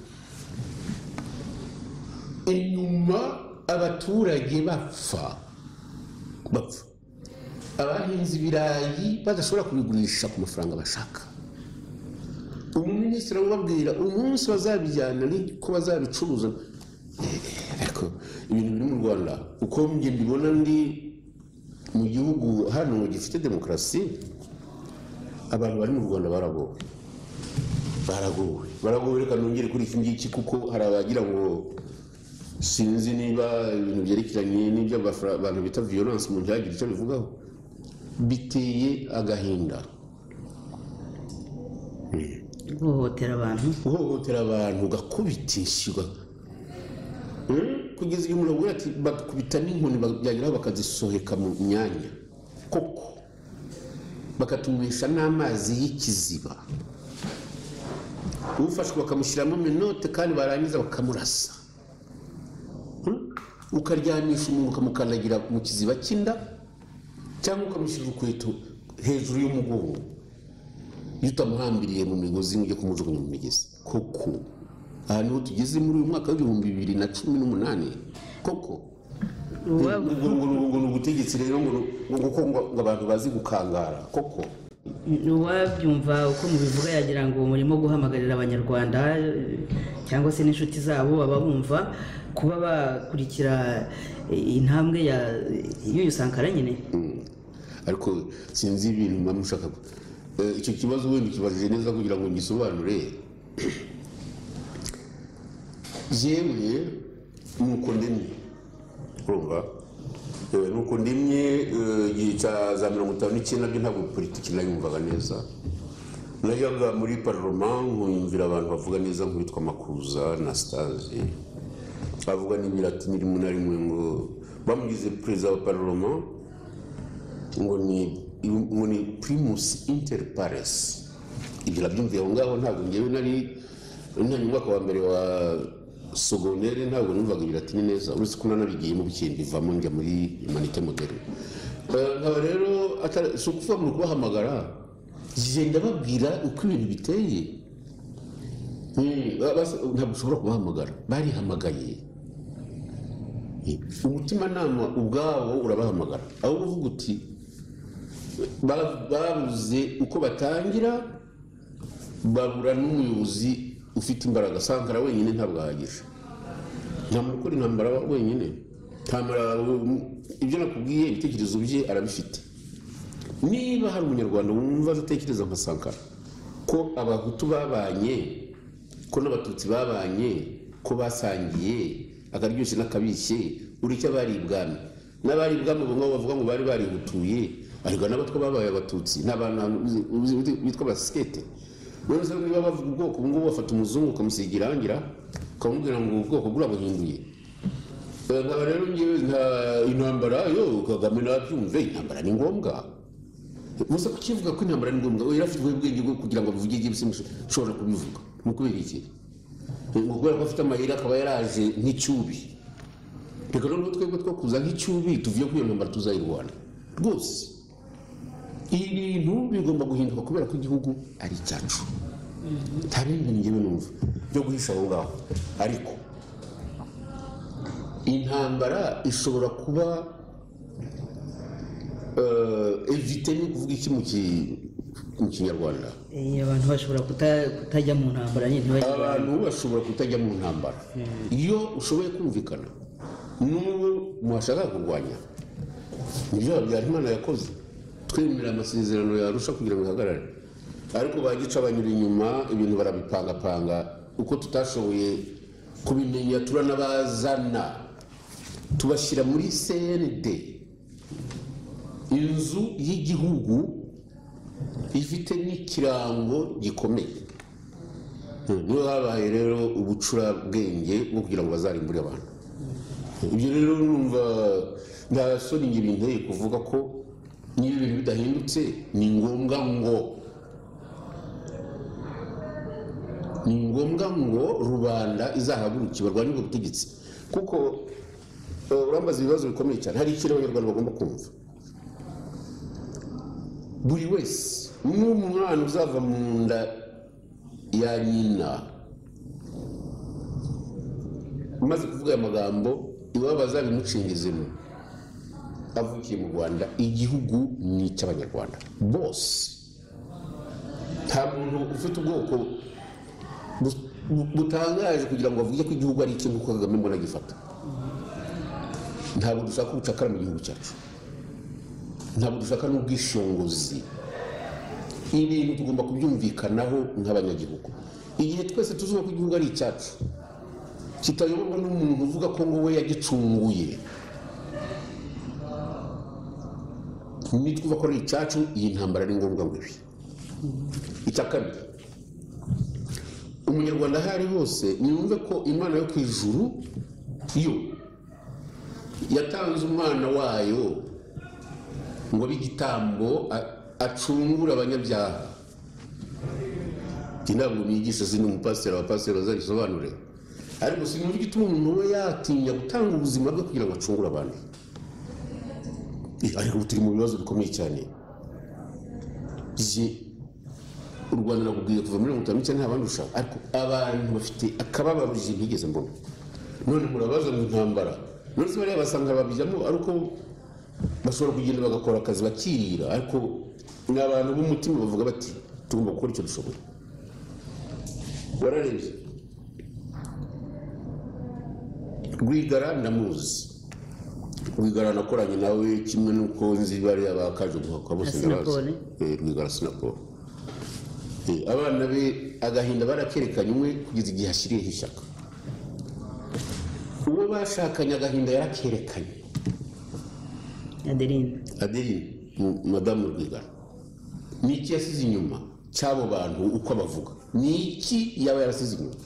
Inyuma abaturage bapfa. Bapfa. Abahinzi ibirayi badashobora kubigurisha ku mafaranga bashaka. Umuminisitiri arababwira umunsi bazabijyana ariko bazabicuruza. Ariko ibintu biri mu rwanda. Uko njye mbibona ndi mu gihugu hano gifite demokarasi abantu bari mu rwanda baragowe. Baragowe. Baragowe reka nongere kuri iki ngiki kuko hari abagira ngo sinzi niba ibintu byerekeranye n'ibyo abantu bita violence mu ntihagire icyo bivugaho. Biteye agahinda. Guhohotera abantu. Guhohotera abantu ugakubitisha Hmm? Kugeza igihe umuntu avuga ati bakubita n'inkoni byageraho bakazisoheka mu myanya. Koko? Bakatunywesha n'amazi y'ikiziba. Ufashwe bakamushyiramo menote kandi barangiza bakamurasa. Hmm? ukaryamisha umuntu ukamukandagira mu kiziba cy'inda cyangwa ukamushyira urukweto hejuru y'umugongo. Iyo utamuhambiriye mu migozi ngo kumujugunya mu migezi. Koko? Aha ni ho tugeze muri uyu mwaka w'ibihumbi bibiri na cumi n'umunani? Koko? Ubwo ni ubutegetsi rero kuko ngo abantu bazi gukangara. Koko? Uwabyumva uko mubivuga yagira ngo murimo guhamagarira abanyarwanda cyangwa se n'inshuti zabo baba bumva kuba bakurikira intambwe ya y'uyu sankara nyine. Mm. ariko sinzi ibintu mba mushaka Eh, icyo kibazo wenda ukibajije neza kugira ngo ngisobanure. Yewe nuko ndemye urumva nuko igihe cya za mirongo itanu n'icyenda byo ntabwo politiki nayumvaga neza. Muri paroma abantu bavuga neza nk'uwitwa makuza na sitazi bavuga n'ibirati rimwe na rimwe ngo bamugize perezida wa paroma ngo ni inter ibyo nabyumviye aho ngaho ntabwo ngewe nari wa mbere wa sogondere ntabwo numvaga ibiratini neza. Uretse ko nanabigiyemo bikindi bivamo njya muri humanite moderne Eh, nkaba rero si ukuvuga ngo ni ukubahamagara genda babwira uko ibintu biteye. Hmm, ntabwo ushobora kubahamagara. Barihamagaye. Umutimanama ubwawo urabahamagara. Aho uvuga uti ba- babuze uko batangira babura n'umuyobozi ufite imbaraga sankara wenyine ntabwo ahagije nta muntu ukora intambara wenyine ibyo nakubwiye ibitekerezo bye arabifite niba hari umunyarwanda wumva adatekereza nka sankara ko abahutu babanye ko n'abatutsi babanye ko basangiye akaryoshye n'akabishye uricyo abari ibwami n'abari ibwami ubu ngabo bavuga ngo bari barihutuye ariko n'abatwa babaye abatutsi ni abantu bitwa abasikete none se niba bavuga ubwoko ubu ngubu bafata umuzungu ukamusiga irangira ukamubwira ngo ubu bwoko burabuhinduye nkaba rero ngewe nka intambara yo kagame nabyumve intambara ni ngombwa. Gusa kukivuga ko intambara ni ngombwa? Yari afite ubwenge bwo kugira ngo bivuge igihe ushobora kubivuga? Ni ukubera iki? Eh, ngo kubera ko afite amayeri akaba yaraje nk'icyubi. Reka noneho twebwe two kuza nk'icyubi tuvuye kuri iyo ntambara tuzayirwana. Rwose. Ibintu bigomba guhinduka kubera ko igihugu ari icyacu. Nta bindi ngewe numva byo guhisha aho ngaho. Ariko intambara ishobora kuba eh, evite ni ukuvuga iki mu ki- mu kinyarwanda? Eh, abantu bashobora kuta- kutajya mu ntambara abantu bashobora kutajya mu ntambara. Iyo ushoboye kumvikana n'uwo mwashaka kurwanya ni byo habyarimana yakoze. Twemera amasezerano yarusha kugira ngo ihagarare. Ariko bagica banyura inyuma ibintu barabipangapanga uko tutashoboye kubimenya turanabazana. Tubashyira muri cnd inzu y'igihugu ifite n'ikirango gikomeye. Niyo habaye rero ubucurabwenge bwo kugira ngo bazarimbure abantu. Ibyo rero numva nta soni binteye kuvuga ko niba ibintu bidahindutse ni ngombwa ngo ni ngombwa ngo rubanda izahaguruke barwanye ubwo butegetsi. Kuko urambaza ibibazo bikomeye cyane hari ikintu abanyarwanda bagomba kumva. Buri wese n'umwana uzava mu nda ya nyina umaze kuvuga aya magambo iwabo bazabimucengezemo avukiye mu rwanda igihugu ni icy'abanyarwanda. Bose. Nta muntu ufite ubwoko bu- bu- butangaje kugira ngo avuge ko igihugu ari nk'uko kagame mbona agifata. Ntabwo dushaka ubucakara mu gihugu cyacu. Ntabwo dushaka n'ubwishingizi. Ibintu tugomba kubyumvikanaho nk'abanyagihugu. Igihe twese tuzuba ko igihugu ari icyacu kitayoborwa n'umuntu uvuga ko ngo we yagicunguye. Nitwuva ko ari icyacu iyi ntambara ni ngombwa ngo ibi icya kabiri umunyarwanda aho ari hose niyumve ko imana yo ku ijuru yo yatanze umwana wayo ngo abe igitambo a- acungure abanyabyaha. Iki ntabwo nigisha zino umupasiteri abapasiteri bazabisobanure ariko sinumva igituma umuntu we yatinya gutanga ubuzima bwe kugira ngo acungure abandi Eh, ariko ubu turi mu bibazo bikomeye cyane. U rwanda nakubwiye kuva muri mirongo itanu n'icyenda nta bandusha ariko abantu bafite akababaro ntigeze mbona. None murabaza mu ntambara. None se bariya basanga babijyamo ariko bashobora kugenda bagakora akazi bakirira. Ariko ni abantu b'umutima bavuga bati tugomba gukora icyo dushoboye. Wararebye rwigara ndamuzi rwigara nakoranye nawe kimwe n'uko nzi bariya bakaje guhakwa bose ndabazi rwigara sinaporo abana be agahinda barakerekanye umwe kugeza igihe ashyiriyeho ishyaka. Uwo bashakanye agahinda yarakerekanye. Adeline. Adeline mu- madamu rwigara ni iki yasize inyuma cy'abo bantu uko abavuga ni iki yaba yarasize inyuma?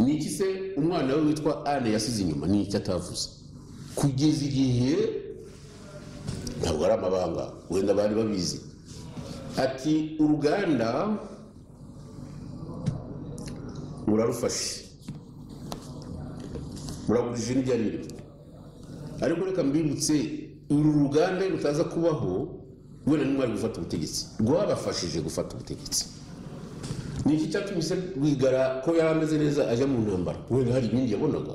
Ni iki se umwana we witwa anne yasize inyuma? Ni iki atavuze? Kugeza igihe ntabwo ari amabanga wenda bari babizi. Ati uruganda murarufashe. Muragurije n'ibyo ari byo ariko reka mbibutse uru ruganda rutaza kubaho wenda nimwari gufata ubutegetsi. Rwabafashije gufata ubutegetsi. Ni iki cyatumye se rwigara ko yari ameze neza ajya mu ntambara? Wenda hari ibindi yabonaga?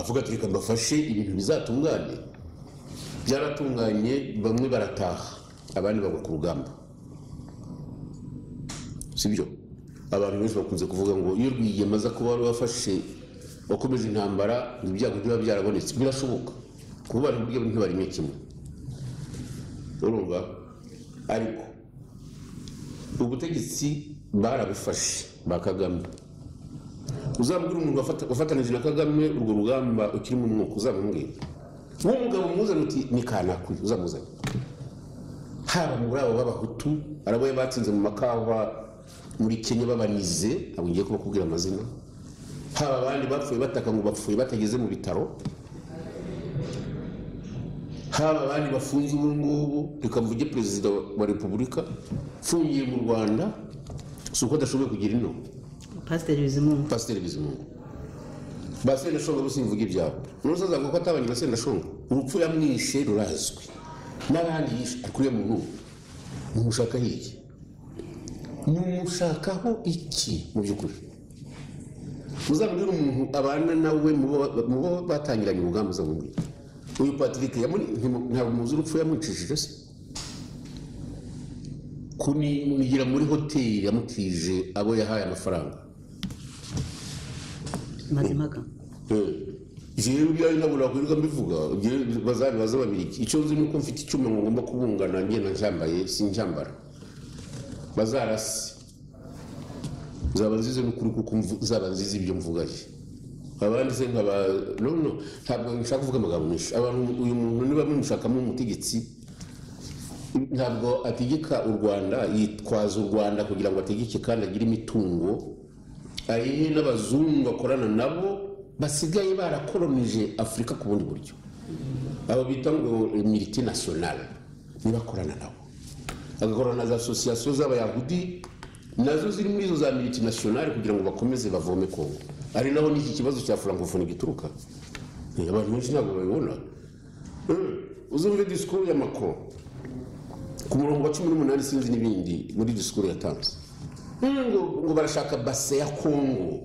Avuga ati reka mbafashe ibintu bizatungane byaratunganye bamwe barataha abandi bagwa ku rugamba. Sibyo abantu benshi bakunze kuvuga ngo iyo rwigema kuba wari wafashe wakomeje intambara ibyago ntibiba byarabonetse. Birashoboka. Kuba abantu burya ntibarime kimwe. Urumva? Ariko ubutegetsi barabufashe ba kagame. Uzabwira umuntu wafata- wafatanije na kagame urwo rugamba ukiri mu mwuka uzamubwira uwo mugabo muzana uti ni kanakwiye uzamuzana haba muri abo b'abahutu abo batsinze mu makawa muri kenya babanize ntabwo ngiye kubakubwira amazina. Haba abandi bapfuye bataka ngo bapfuye batageze mu bitaro. Haba abandi bafunze ubu ngubu reka mvuge perezida wa repubulika ufungiye mu rwanda si uko adashoboye kugira ino. Pasiteri bizimungu pasiteri bizimungu ba sendashonga bose mvuge ibyabo n'ubusa azavuga ko atabanye na sendashonga urupfu yamwishe rurazwi n'abandi yishe akuriye mu ruhu. Mumushakaho iki? Mumushakaho iki mu by'ukuri? Muzamubwire umuntu abana nawe mu bo batangiranye urugamba uzamubwira uyu patrick ntabwo muzi urupfu yamwicishije se. Kunigira muri hoteli yamutije abo yahaye amafaranga. Mazimpaka jewe ibyawe nabura kwirirwa mbivuga. Jewe bazabibaza babiri icyo nzi ni uko mfite icyuma ngo ngomba kubungana ngenda ncyambaye sincyambara bazarasi zaba nzize n'ukuri kuko zaba nzize ibyo mvugaye abandi se nkaba no no ntabwo nshaka kuvuga amagambo menshi. Abantu uyu muntu niba mumushakamo umutegetsi ntabwo ategeka u rwanda yitwaza u rwanda kugira ngo ategeke kandi agire imitungo ayihe n'abazungu akorana nabo basigaye barakolonije afurika ku bundi buryo. Abo bita ngo militi nasiyonale nibakorana nabo. Agakorana na za asosiyasiyo z'abayahudi na zo ziri muri izo za militi nasiyonale kugira ngo bakomeze bavome kongo ari naho n'iki kibazo cya francophonie gituruka? Eh, abantu benshi ntabwo babibona. Eh, uzumve disikuru ya macron. Ku murongo wa cumi n'umunani sinzi n'ibindi muri disikuru yatanze. Ngo barashaka base ya kongo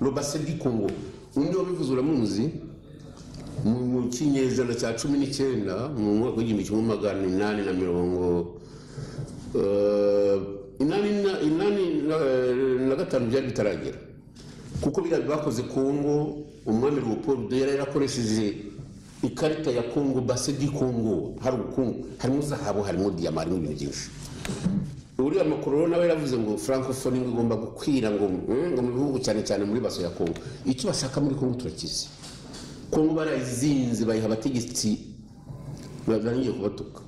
lo base di kongo undi wabivuze uramuzi mu kinyejana cya cumi n'icyenda mu mwaka w'igihumbi kimwe magana inani na mirongo eh, inani na- inani na- na gatanu byari bitaragera. Kuko biriya bakoze kongo umwami leopold yari yarakoresheje ikarita ya kongo base di kongo hari ubukungu harimo zahabu harimo diyama harimo ibintu byinshi. Uriya makororo nawe yaravuze ngo francophonie ngo igomba gukwira ngo ngo mu bihugu cyane cyane muri baso ya kongo icyo bashaka muri kongo turakizi. Kongo barayizinze bayiha abategetsi barangiye kubatuka.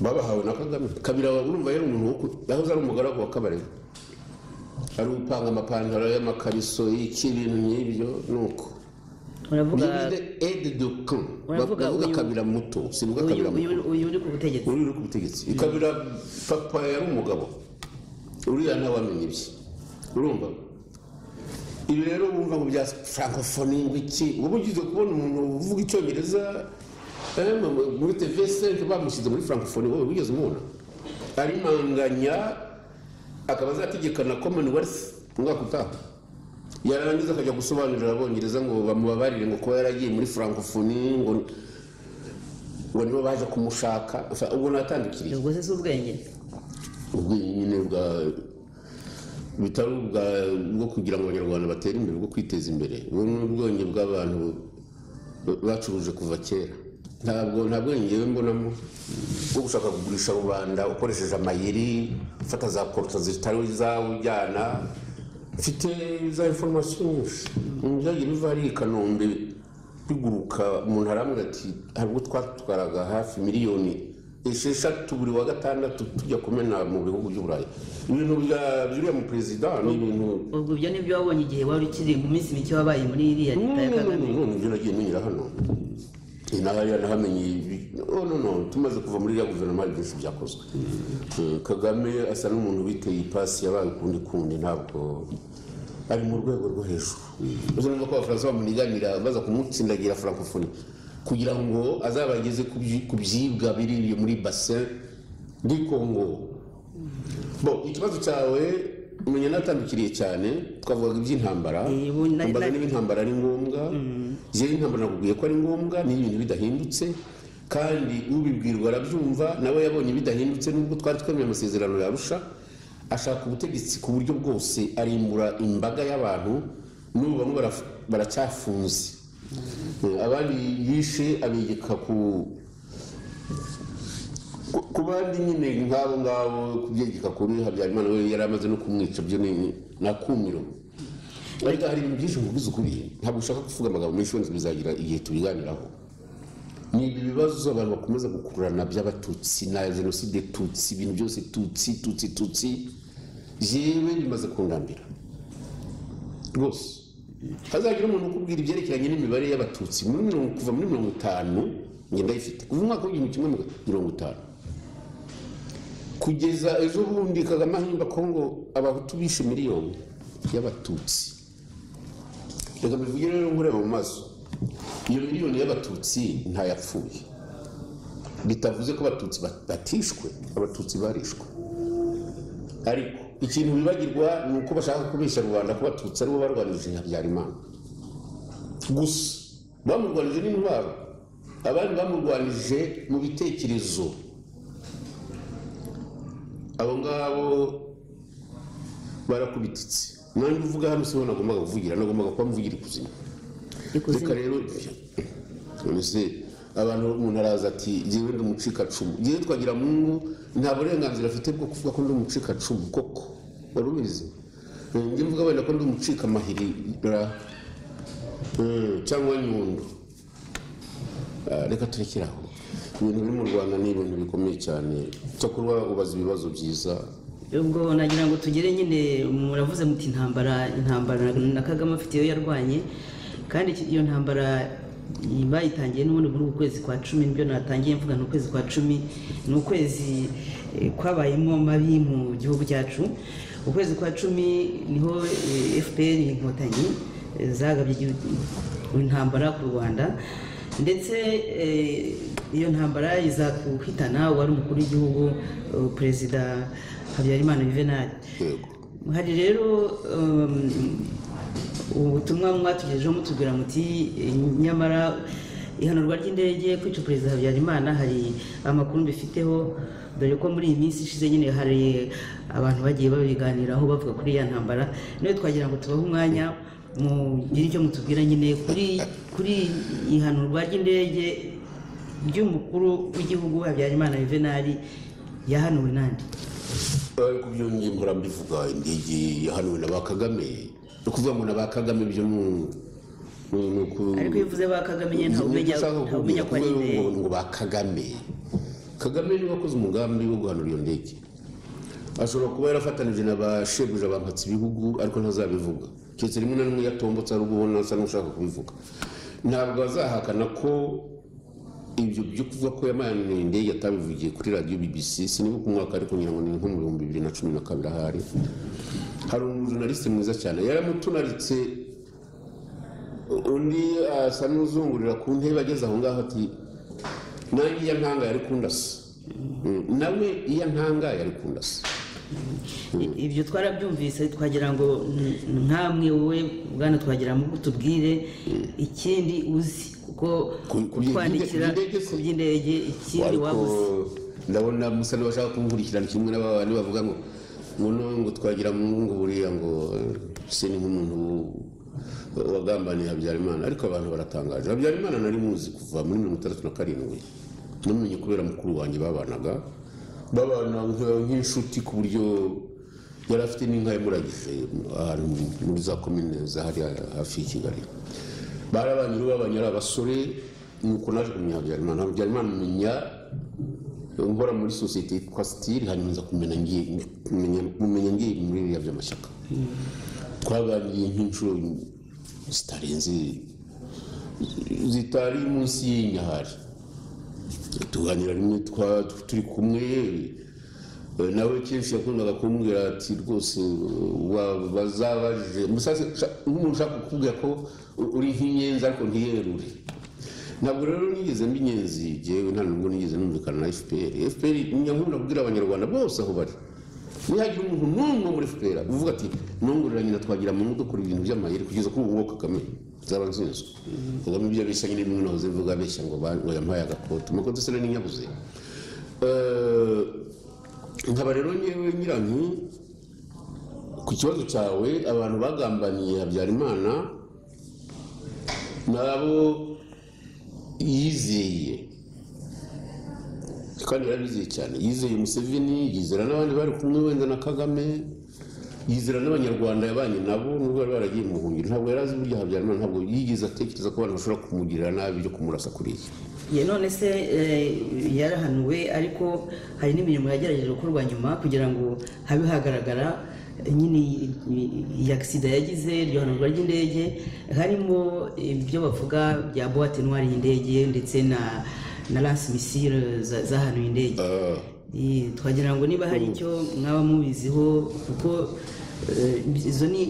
Babahawe na kagame. Kabira urumva yari umuntu yahoze ari umugaragu wa kabarebe. Ari upanga amapantaro y'amakariso y'iki ibintu nk'ibyo nuko. Uravuga Uravuga uyu- kabira muto. Sivuga uyu kabira muto. uyu- uyu uri ku butegetsi. Uri uri ku butegetsi. Ikabira papa yari umugabo. Uriya ntawamenya ibye. Urumva? Ibi rero bumva ngo bya francophonie ngo iki? Uba ugize kubona umuntu uvuga icyongereza eh, mu- muri tv sente bamushyize muri francophonie wowe wigeze umubona? Arimanganya akaba azategekana commonwealth umwaka utaha yarangiza akajya gusobanurira abongereza ngo bamubabarire ngo kuba yaragiye muri francophonie ngo ngo nibo baje kumushaka. Ubwo natandukiriye ubwo se si ubwenge? Ubwenge nyine bwa bitari ubwa bwo kugira ngo abanyarwanda batere imbere bwo kwiteza imbere. Ubu ni ubwenge bw'abantu bacuruje kuva kera. Ntabwo nta bwenge we mbonamo. Bwo gushaka kugurisha rubanda ukoresheje amayeri ufata za koruta zitari izawe ujyana. Mfite za inforomasiyo nyinshi byagiye biva hari i kanombe biguruka umuntu arambwira ati hari ubwo twatwaraga hafi miliyoni esheshatu buri wa gatandatu tujya kumena mu bihugu by'uburayi ibintu bya by'uriya mu perezida ni ibintu ubwo ibyo ni byo wabonye igihe wari ukiri mu minsi mike wabaye muri iriya leta ya kagame? none ibyo nagiye menyera hano. Nahamenye ibi- no no tumaze kuva muri iriya guverinoma hari byinshi byakozwe. Eh, kagame asa n'umuntu biteye ipasi yabaye ukundi kundi ntabwo ari mu rwego rwo hejuru. Uzi numva ko abafaransa bamuniganira baza kumutsindagira francophonie. Kugira ngo azabageze ku byi- ku byibwa biri muri bassin di congo. Bo ikibazo cyawe umenya natandukiriye cyane twavugaga iby'intambara. Eh, na- niba intambara ari ngombwa. Jewe intambara nakubwiye ko ari ngombwa ni ibintu bidahindutse. Kandi ubibwirwa arabyumva nawe yabonye bidahindutse nubwo twari twemeye amasezerano yarusha ashaka ubutegetsi ku buryo bwose arimbura imbaga y'abantu n'ubu bamwe baracyafunze Eh, abandi yishe abegeka ku bandi nyine nk'abo ngabo kubyegeka kuri habyarimana we yari amaze no kumwica byo ni akumiro ariko hari ibintu byinshi mvugize ukuri ntabwo ushaka kuvuga amagambo menshi wenda bizagira igihe tubiganiraho. Ni ibi bibazo abantu bakomeza gukururana by'abatutsi na jenoside tutsi ibintu byose tutsi tutsi tutsi jewe bimaze kundambira. Rwose. Hazagira umuntu ukubwira ibyerekeranye n'imibare y'abatutsi kuva muri mirongo itanu ngenda ayifite kuva umwaka w'igihumbi kimwe mirongo itanu. Kugeza ejo bundi kagame ahimba ko ngo abahutu bishe miliyoni y'abatutsi. Reka mbivuge rero nkureba mu maso. Iyo miliyoni y'abatutsi ntayapfuye. Bitavuze ko abatutsi batishwe abatutsi barishwe. Ariko ikintu bibagirwa ni uko bashaka kubeshya rubanda ko abatutsi ari bo barwanije habyarimana gusa bamurwanije n'intwaro. Abandi bamurwanije mu bitekerezo. Abo ngabo barakubititse. Nanjye uvuga hano siho nagombaga kuvugira nagombaga kuba mvugira ikuzimu. Reka rero none se abantu umuntu araza ati jyewe ndi umucikacumu. Jyewe twagira mungu nta burenganzira afite bwo kuvuga ko ndi umucikacumu koko. Wari ubizi njye mvuga wenda ko ndi umucikamahiri cyangwa nyundo. Reka turekere aho ibintu biri mu rwanda ni ibintu bikomeye cyane cyakora ubaza ibibazo byiza ubwo nagira ngo tugere nyine muravuze muti intambara intambara na kagame afite iyo yarwanye kandi iyo ntambara bayitangiye n'ubundi muri uku kwezi kwa cumi ni byo natangiye mvuga ni ukwezi kwa cumi ni ukwezi kwabayemo mabi mu gihugu cyacu ukwezi kwa cumi ni ho fpr inkotanyi zagabye intambara ku rwanda. Ndetse iyo ntambara iza guhitana uwari umukuru w'igihugu perezida habyarimana juvenal. Hari rero ubutumwa mwatugejejeho mutubwira muti nyamara ihanurwa ry'indege kwica perezida habyarimana hari amakuru mbifiteho dore ko muri iyi minsi ishize nyine hari abantu bagiye babiganiraho bavuga kuri iya ntambara. Niyo twagira ngo tubahe umwanya mugire icyo mutubwira nyine kuri kuri ihanurwa ry'indege ry'umukuru w'igihugu habyarimana juvenali yahanuwe n'andi. Ariko byo mpora mbivuga indege yahanuwe na ba kagame. Ni ukuvuga ngo na ba kagame byo ariko iyo uvuze ba kagame nyine ntabumenya ko ari indege ngo ba kagame. Kagame ni we wakoze umugambi wo guhanura iyo ndege. Ashobora kuba yarafatanije na ba shebuja bampatse ibihugu ariko ntazabivuga. Keretse rimwe na rimwe yatombotse ari ubona asa n'ushaka kubivuga ntabwo azahakana ko ibyo byo kuvuga ko yamanuye indege atabivugiye kuri radiyo bbc sinibuka umwaka ariko ngira ngo ni nko mu bihumbi bibiri na cumi na kabiri ahari. Hari umujurnaliste mwiza cyane yaramutunaritse undi asa n'uzungurira ku ntebe ageze aho ngaho ati nanjye iya ntanga yari kundasa nawe iya ntanga yari kundasa ibyo twarabyumvise twagira ngo nkamwe wowe bwana twagira ngo tubwire ikindi uzi kuko kutwandikira ku by'indege ikindi waba uzi. ndabona musa n'abashaka kunkurikirana kimwe n'abandi bavuga ngo ngo ngo twagira ngo buriya ngo se ni nk'umuntu wagambaniye habyarimana ariko abantu baratangaje. Habyarimana nari muzi kuva muri mirongo itandatu na karindwi. Namenye kubera mukuru wanjye babanaga. Babana nk'inshuti ku buryo yari afite n'inka yamuragije ahantu muri za komine zahari hafi y'i kigali. Barabanye rero babanye ari abasore nuko naje kumenya habyarimana. Habyarimana menya nkora muri sosiyete yitwa sitiri hanyuma nza kumenya ngiye muri biriya by'amashyaka. Twaganiriye nk'inshuro zitarenze zitari munsi y'inyahari tuganira rimwe turi kumwe nawe kenshi yakundaga kumbwira ati rwose bazabajije. Nk'umuntu ushaka kukubwira ko uri nk'inyenzi ariko ntiyerure. Ntabwo rero nigeze mba inyenzi yewe nta nubwo nigeze numvikana na fpr fpr nyakunda kubwira abanyarwanda bose aho bari. Nihagira umuntu n'umwe muri fpr uvuga ati nungurira nyina twagira mu dukora ibintu by'amayeri kugeza kuri ubu kagame zaba nzinzwe kagame ibyo abeshya nyine bimwe nahoze mvuga abeshya ngo yampaye agakoto amakoto se n'inyabuze nkaba rero ngewe nyiranti ku kibazo cyawe abantu bagambaniye habyarimana nabo yizeye. Kandi yarabizeye cyane. Yizeye museveni yizera n'abandi bari kumwe wenda na kagame yizera n'abanyarwanda yabanye nabo nubwo bari baragiye mu buhungiro. Ntabwo yari azi burya habyarimana ntabwo yigeze atekereza ko abantu bashobora kumugirira nabi byo kumurasa kuriya ye none se yarahanuwe ariko hari n'imirimo yagerageje gukorwa nyuma kugira ngo habe hagaragara nyine iyi agisida yagize iryo hanurwa ry'indege. Harimo ibyo bavuga bya buwate ntwari y'indege ndetse na na lanse misile zahanuye indege Eh, twagira ngo niba hari icyo mwaba mubiziho kuko eh, izo ni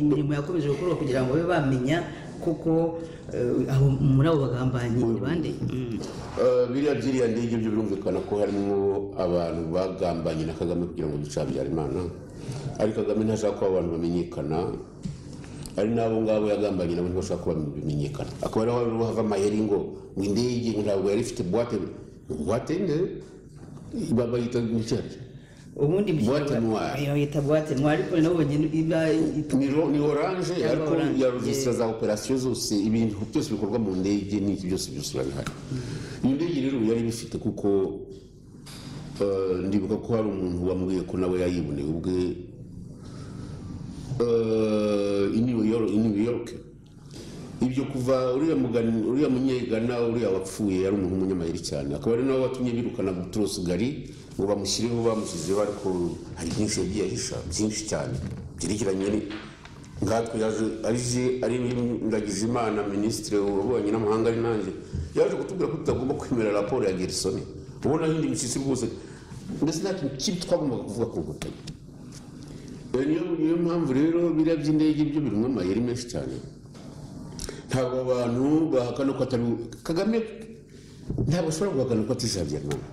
imirimo yakomeje gukorwa kugira ngo babe bamenya koko eh, muri abo bagambanyi ni bande? Mm. Eh, biriya byiriya ndege byo birumvikana ko harimo abantu bagambanye na kagame kugira ngo bice habyarimana ariko kagame ntashaka ko abantu bamenyekana. Ari n'abo ngabo yagambanye nabo ntibashaka ko bamenyekana akaba ariho hava amayeri ngo ngo indege ngo ntabwo yari ifite buwate buwate bayita n'icyari ubundi Boîte noire. bayita buwate noire ariko nabo bagenda iba ni oranje ariko ya regisitara za operasiyo zose ibintu byose bikorwa mu ndege n'iki byose byose urabihari iyo ndege rero yari bifite kuko eh, ndibuka ko hari umuntu wambwiye ko nawe yayiboneye ubwe eh, i New York ibyo kuva uriya munyegana uriya wapfuye yari umuntu w'umunyamayeri cyane. Akaba ari nawe watumye birukana Boutros Ghali ngo bamushyireho bamushyizeho ariko hari byinshi yagiye ahisha byinshi cyane. Byerekeranye nkatwe yaje arije ari ndagije imana minisitiri w'ububanyi n'amahanga ari nanjye yaje kutubwira ko tutagomba kwemera raporo ya gerisoni ubona hindi imishyitsi rwose mbese nta kintu kibi kuvuga ku nkotanyi niyo mpamvu rero biriya by'indege byo birimo amayeri menshi cyane. Ntabwo abantu bahakana ko atari kagame ntabwo ashobora guhakana ko atishije habyarimana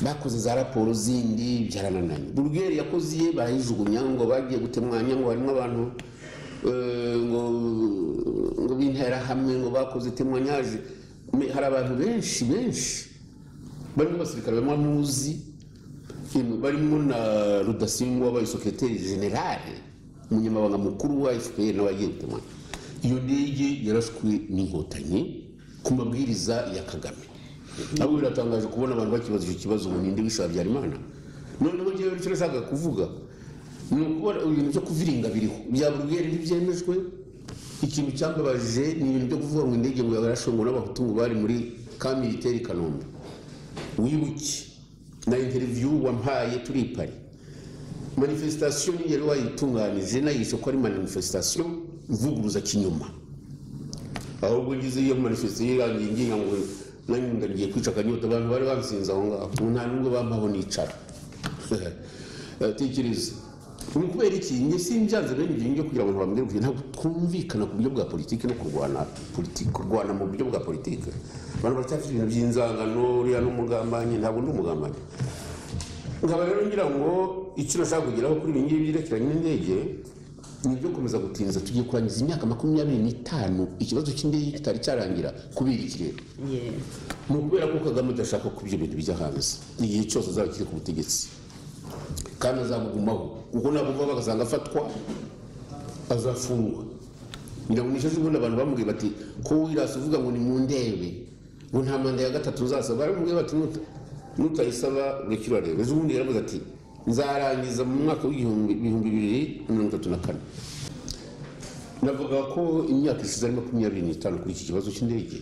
bakoze za raporo zindi byaranananye. Burugeri yakoze iye barayijugunya ngo bagiye gutemwanya ngo harimo abantu eh, ngo b'interahamwe ngo bakoze temwanyaje. Hari abantu benshi benshi. Barimo abasirikare bamwe muzi yemwe barimo na rudasingwa wabaye sekreteri generale umunyamabanga mukuru wa fpr gutemanya iyo ndege yarashwe n'inkotanyi ku mabwiriza ya kagame. Ntabwo biratangaje kubona abantu bakibaza icyo kibazo ngo ninde wishe habyarimana? Noneho njyewe icyo nashaka kuvuga ni ukubona ibintu byo kuviringa biriho. Bya burugeri ntibyemejwe. Ikintu cyambabaje ni ibintu byo kuvuga ngo indege ngo yarashwe ngo n'abahutu ngo bari muri ka militeri i kanombe. Wibuke. Na interiviyu wampaye turi i Paris. Manifestation nigero wayitunganije nayishe ko ari manifestation mvuguruza kinyuma ahubwo ngize iyo manifestation irangiye ngiye ngo nanjye ndagiye kwica akanyota abantu bari bansinze aho ngaho. Nta nubwo bampaho nicara. Tekereza. Ni ukubera iki njye simbyanze rero ibyo ngibyo kugira ngo kugira ntabwo twumvikana ku buryo bwa politiki no kurwana politiki kurwana mu buryo bwa politiki. Abantu baracyafite ibintu by'inzangano uriya n'umugambanyi ntabwo ndi umugambanyi. Nkaba rero ngira ngo icyo nashaka kugeraho kuri ibi ngibi byerekeranye n'indege ni ibyo gukomeza gutinza tugiye kurangiza imyaka makumyabiri n'itanu ikibazo cy'indege kitari cyarangira kubera iki rero Yeah. ni ukubera ko kagame adashaka ko ibyo bintu bijya hanze. Igihe cyose azaba akiri ku butegetsi. Kandi azabugumaho kuko nabuva bagasanga afatwa azafungwa. Ngira ngo nishoje ubundi abantu bamubwiye bati ko wirasi uvuga ngo ni mu ndebe? Ngo nta manda ya gatatu nzasaba baramubwiye bati "Nuta- nutayisaba urekera urareba ejo bundi yaravuze ati nzarangiza mu mwaka w'igihumbi ibihumbi bibiri na mirongo itatu na kane. Navuga ko imyaka ishize ari makumyabiri n'itanu kuri iki kibazo cy'indege.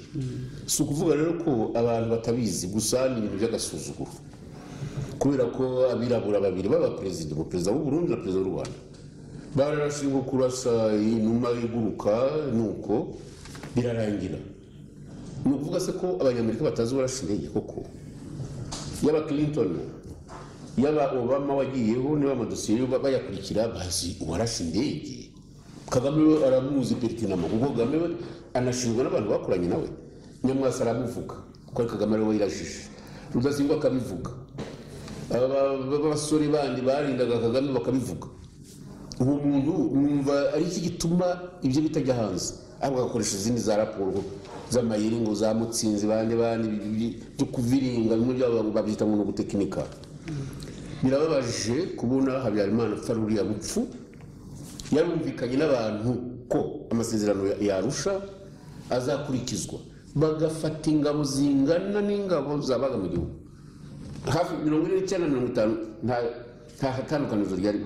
Si ukuvuga rero ko abantu batabizi gusa ni ibintu by'agasuzuguro. Kubera ko abirabura babiri baba perezida umuperezida w'u Burundi na perezida w'u Rwanda. Bararashe nko kurasa inuma iguruka nuko birarangira. Ni ukuvuga se ko abanyamerika batazi uwarashe indege koko? Yaba clinton yaba obama wagiyeho niba amadosiye bayakurikira bazi uwarashe indege kagame we aramuzi peritinama kuko kagame we anashinzwe n'abantu bakoranye nawe. Nyamwasa aramuvuga ko ari kagame ari we yirajije rudasingwa akabivuga. B'abasore bandi barindaga kagame bakabivuga. Uwo muntu mwumva ari iki gituma ibyo bitajya hanze ahubwo agakoresha izindi za raporo z'amayeri ngo za mutsinzi bandi bandi byo kuviringa bimwe byabo babyita ngo ni ugutekinika. Birababaje kubona habyarimana apfa ruriya bupfu. Yarumvikanye n'abantu ko amasezerano ya- yarusha azakurikizwa. Bagafata ingabo zingana n'ingabo zabaga mu gihugu. Hafi mirongo ine n'icyenda mirongo itanu nta- hatandukanizo ryari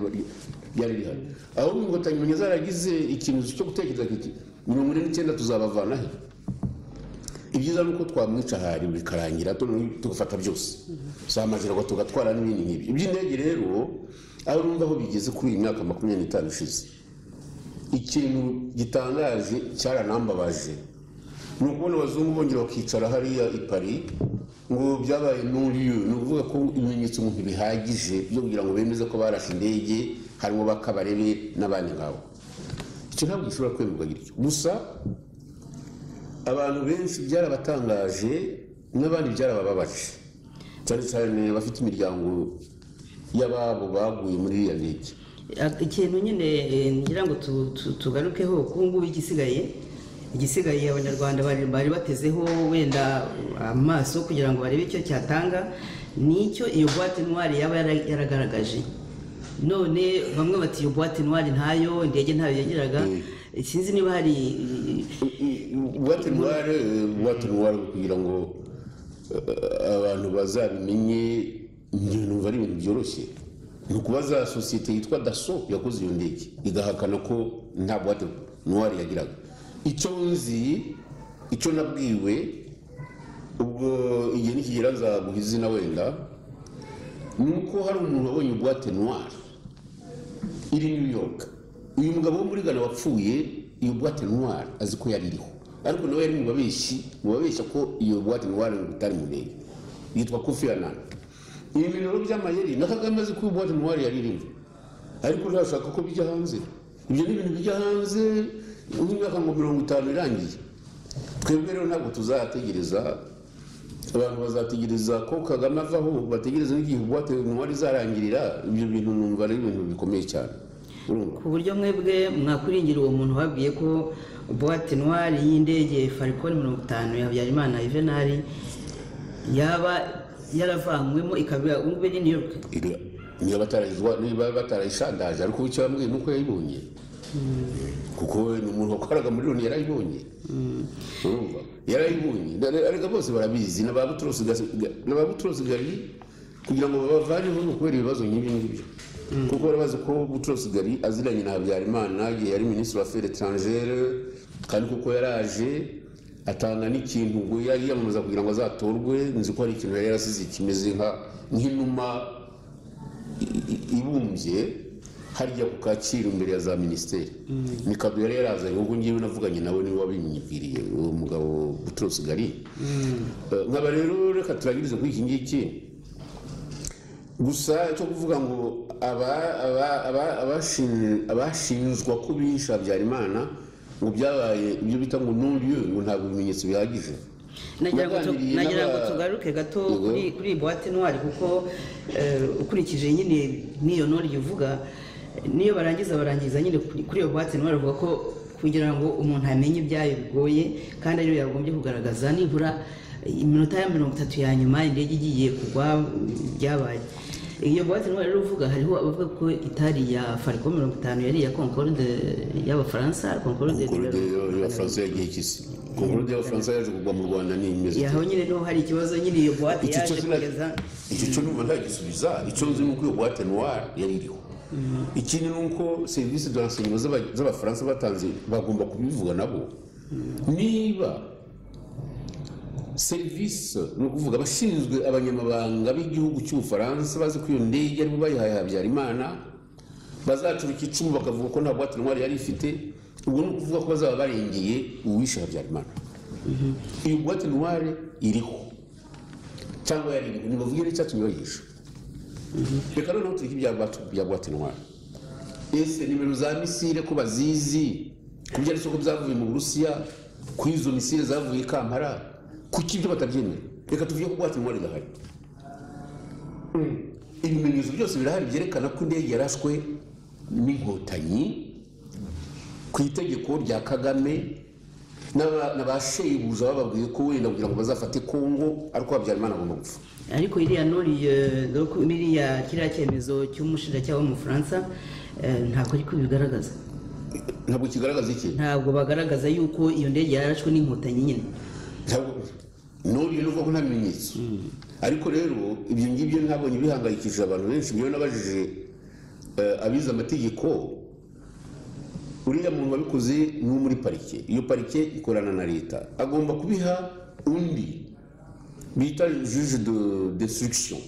rihari. Ahubwo inkotanyi menya zaragize ikintu cyo gutekereza kiti mirongo ine n'icyenda tuzabavana he? Ibyiza ni uko twamwica ahari bikarangira tu- tugafata byose. Si amajoro tugatwara n'ibindi nk'ibi iby'indege rero aho numva aho bigeze kuri iyi myaka makumyabiri n'itanu ishize. Ikintu gitangaje cyaranambabaje. Ni ukubona abazungu bongera bakicara hariya i Paris ngo byabaye nuriyo ni ukuvuga ko ibimenyetso umuntu bihagije byo kugira ngo bemeze ko barashe indege harimo bakabarebe n'abandi ngabo. Icyo ntabwo gishobora kwemerwa gityo. Gusa abantu benshi byarabatangaje n'abandi byarabababaje. Cyane cyane abafite imiryango y'ababo baguye muri iriya ndege. Ikintu nyine eh, ngira ngo tu- tu- tugarukeho kuko ngubu igisigaye igisigaye abanyarwanda bari batezeho wenda amaso kugira ngo barebe icyo cyatanga ni cyo iyo boîte noire yaba yara- yaragaragaje. None bamwe bati iyo boîte noire ntayo indege ntayo yagiraga. Sinzi niba hari buwate noire buwate noire kugira ngo eh, abantu bazabimenye numva ari ibintu byoroshye. Ni ukubaza sosiyete yitwa daso yakoze iyo ndege igahakana ko nta buwate noire yagiraga. Icyo nzi icyo nabwiwe ubwo igihe nikigera nzaguha izina wenda ni uko hari umuntu wabonye buwate noire iri New York. Uyu mugabo wo muri Ghana wapfuye iyo boîte noire azi ko yari iriho. Ariko nawe yari mu babeshyi mu babeshya ko iyo boîte noire ngo itari mu ndege. Yitwa Kofi Annan. Ibi bintu rero by'amayeri na Kagame azi ko iyo boîte noire yari irimo ariko ntashaka ko bijya hanze. Ibyo ni ibintu bijya hanze nk'imyaka ngo mirongo itanu irangiye. Twebwe rero ntabwo tuzategereza abantu bazategereza ko kagame avaho bategereza n'igihe buwate noire izarangirira. Ibyo bintu numva ari ibintu bikomeye cyane. Ku buryo mwebwe mwakwiringira uwo muntu wabwiye ko boîte noire y'indege falcon mirongo itanu ya habyarimana juvenali yaba yaravanywemo iri New York? Iri- niba batarayishandaje ariko icyo yambwiye ni uko yayibonye. Kuko umuntu wakoraga muri loni yarayibonye. Yarayibonye. Ariko bose barabizi. Na ba Butros Ghali kugira ngo babavaneho ni ukubera ibibazo nk'ibi ngibyo. Kuko bari bazi ko Butros Ghali aziranye na Habyarimana igihe yari minisitiri wa affaires étrangères kandi kuko yaraje atanga n'ikintu ngo yiyamamaza kugira ngo azatorwe. Nzi ko hari ikintu yari yarasize kimeze nk'inuma ibumbye. Harya ku kacyiru imbere ya za minisiteri. Ni kado yari yarazanye ubwo ngewe navuganye nawe ni we wabinyibwiriye uwo mugabo Butros Ghali Eh, nkaba rero reka turagirize kuri iki ngiki. Gusa cyo kuvuga ngo aba- aba- aba- abashin- abashinjwa ko bishe habyarimana ngo byabaye ibyo bita ngo nuriyo ngo ntabwo ibimenyetso bihagije. Nagira ngo tugaruke gato kuri boîte noire kuko eh, ukurikije nyine n'iyo nori uvuga niyo barangiza barangiza. Nyine kuri iyo boîte noire bavuga ko kugira ngo umuntu amenye ibyayo bigoye kandi ariyo yagombye kugaragaza. Nibura iminota ya mirongo itatu ya nyuma indege igiye kugwa byabaye. Iyo boîte noire rero uvuga hariho abavuga ko itari iya Falcon mirongo itanu yari iya Concorde y'abafaransa Concorde y'abafaransa yagiye kisi Concorde y'abafaransa yaje kugwa mu Rwanda ni imeze yaho nyine ni ho hari ikibazo nyine iyo icyo yaje kugeza icyo cyo numva ntagisubiza icyo nzi ni uko iyo boîte noire yari iriho. Ikindi ni uko serivisi de renseignement z'aba- z'abafaransa batanze bagomba kubivuga nabo. Niba serivisi ni ukuvuga abashinzwe abanyamabanga b'igihugu cy'ubufaransa bazi ko iyo ndege ari bo bayihaye habyarimana bazacurika icumu bakavuga ko nta boîte noire yari ifite ubwo ni ukuvuga ko bazaba barengeye uwishe habyarimana. Iyo boîte noire iriho cyangwa yari iriho ntibavuge n'icyatumye bayisha. Reka noneho tureke ibya boîte noire ese nimero za misile ko bazizi ku ariko ko byavuye mu burusiya ku izo misile zavuye i kampala kuki ibyo batabyemera? Reka tuvuge ko boîte noire idahari ibimenyetso byose birahari byerekana ko indege yarashwe n'inkotanyi ku itegeko rya kagame na ba shebuja bababwiye ko wenda kugira ngo bazafate kongo ariko habyarimana agomba gupfa. Ariko iriya nori eh, kiriya cyemezo cy'umushinjacyaha w'umufaransa eh, ntabwo ariko bigaragaza. Ntabwo kigaragaza iki? Ntabwo bagaragaza yuko iyo ndege yarashwe n'inkotanyi nyine. Ntabwo. Nuvuga ko nta bimenyetso. Ariko rero ibyo ngibyo ntabonye bihangayikishije abantu benshi. Niyo nabajije eh, abize amategeko uriya muntu wabikoze ni uwo muri parike. Iyo parike ikorana na leta. Agomba kubiha undi bita juge de destruction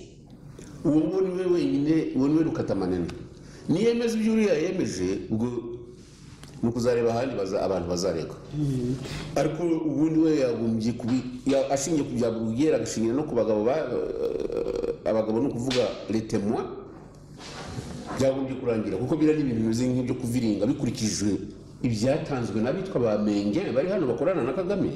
uwo nguwo ni we wenyine uwo ni we rukatamanena niyemeza ibyo uriya yemeje ubwo ni ukuzareba ahandi abantu bazarega ariko ubundi we yagombye kubi ya- ashingiye ku bya burugera agashingira no ku bagabo ba- eh, abagabo ni ukuvuga letemwa byagombye kurangira kuko biriya ni ibintu bimeze nk'ibyo kuviringa bikurikijwe ibyatanzwe n'abitwa ba menge bari hano bakorana na kagame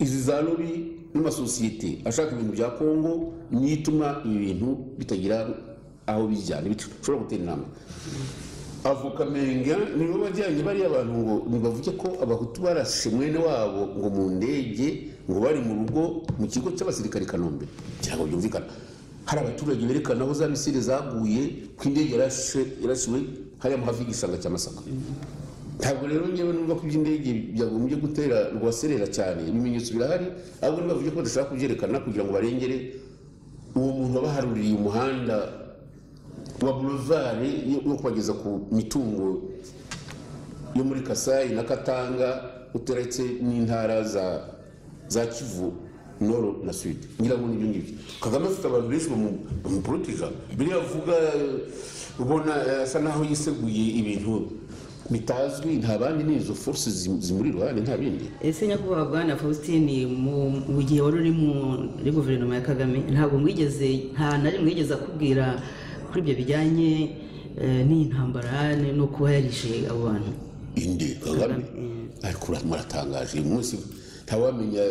izi za lobi n'amasosiyete ashaka ibintu bya kongo niyo ituma ibi bintu bitagira aho bijyana bishobora gutera intambwe. Avoka menga nibo bajyanye bariya abantu ngo nibavuge ko abahutu barashe mwene wabo ngo mu ndege ngo bari mu rugo mu kigo cy'abasirikare i kanombe. Kugira ngo byumvikane hari abaturage berekana aho za misile zaguye ko indege yarashiwe hariya hafi y'igishanga cya masaka. Ntabwo rero ngewe numva ko iby'indege byagombye gutera rwaserera cyane. Ibimenyetso birahari ahubwo nibavuge ko badashaka kubyerekana kugira ngo barengere uwo muntu wabaharuriye umuhanda wa boulevard yo kubageza ku mitungo yo muri kasayi na katanga uteretse n'intara za kivu noro na sud. Ngira ngo ni byo ngibyo. Kagame afite abantu benshi bamu- bamuporoteja biriya avuga eh, ubona asa naho yiseguye ibintu bitazwi nta bandi ni izo force zim- zimuri iruhande nta bindi. Ese nyakubahwa bwana faustin mu gihe wari uri muri guverinoma ya kagame ntabwo mwigeze nta na rimwe wigeze akubwira kuri ibyo bijyanye eh, n'iyi ntambara ni- no kuba yarishe abo bantu? Indi kagame? Ariko ura- muratangaje uyu munsi ntawamenya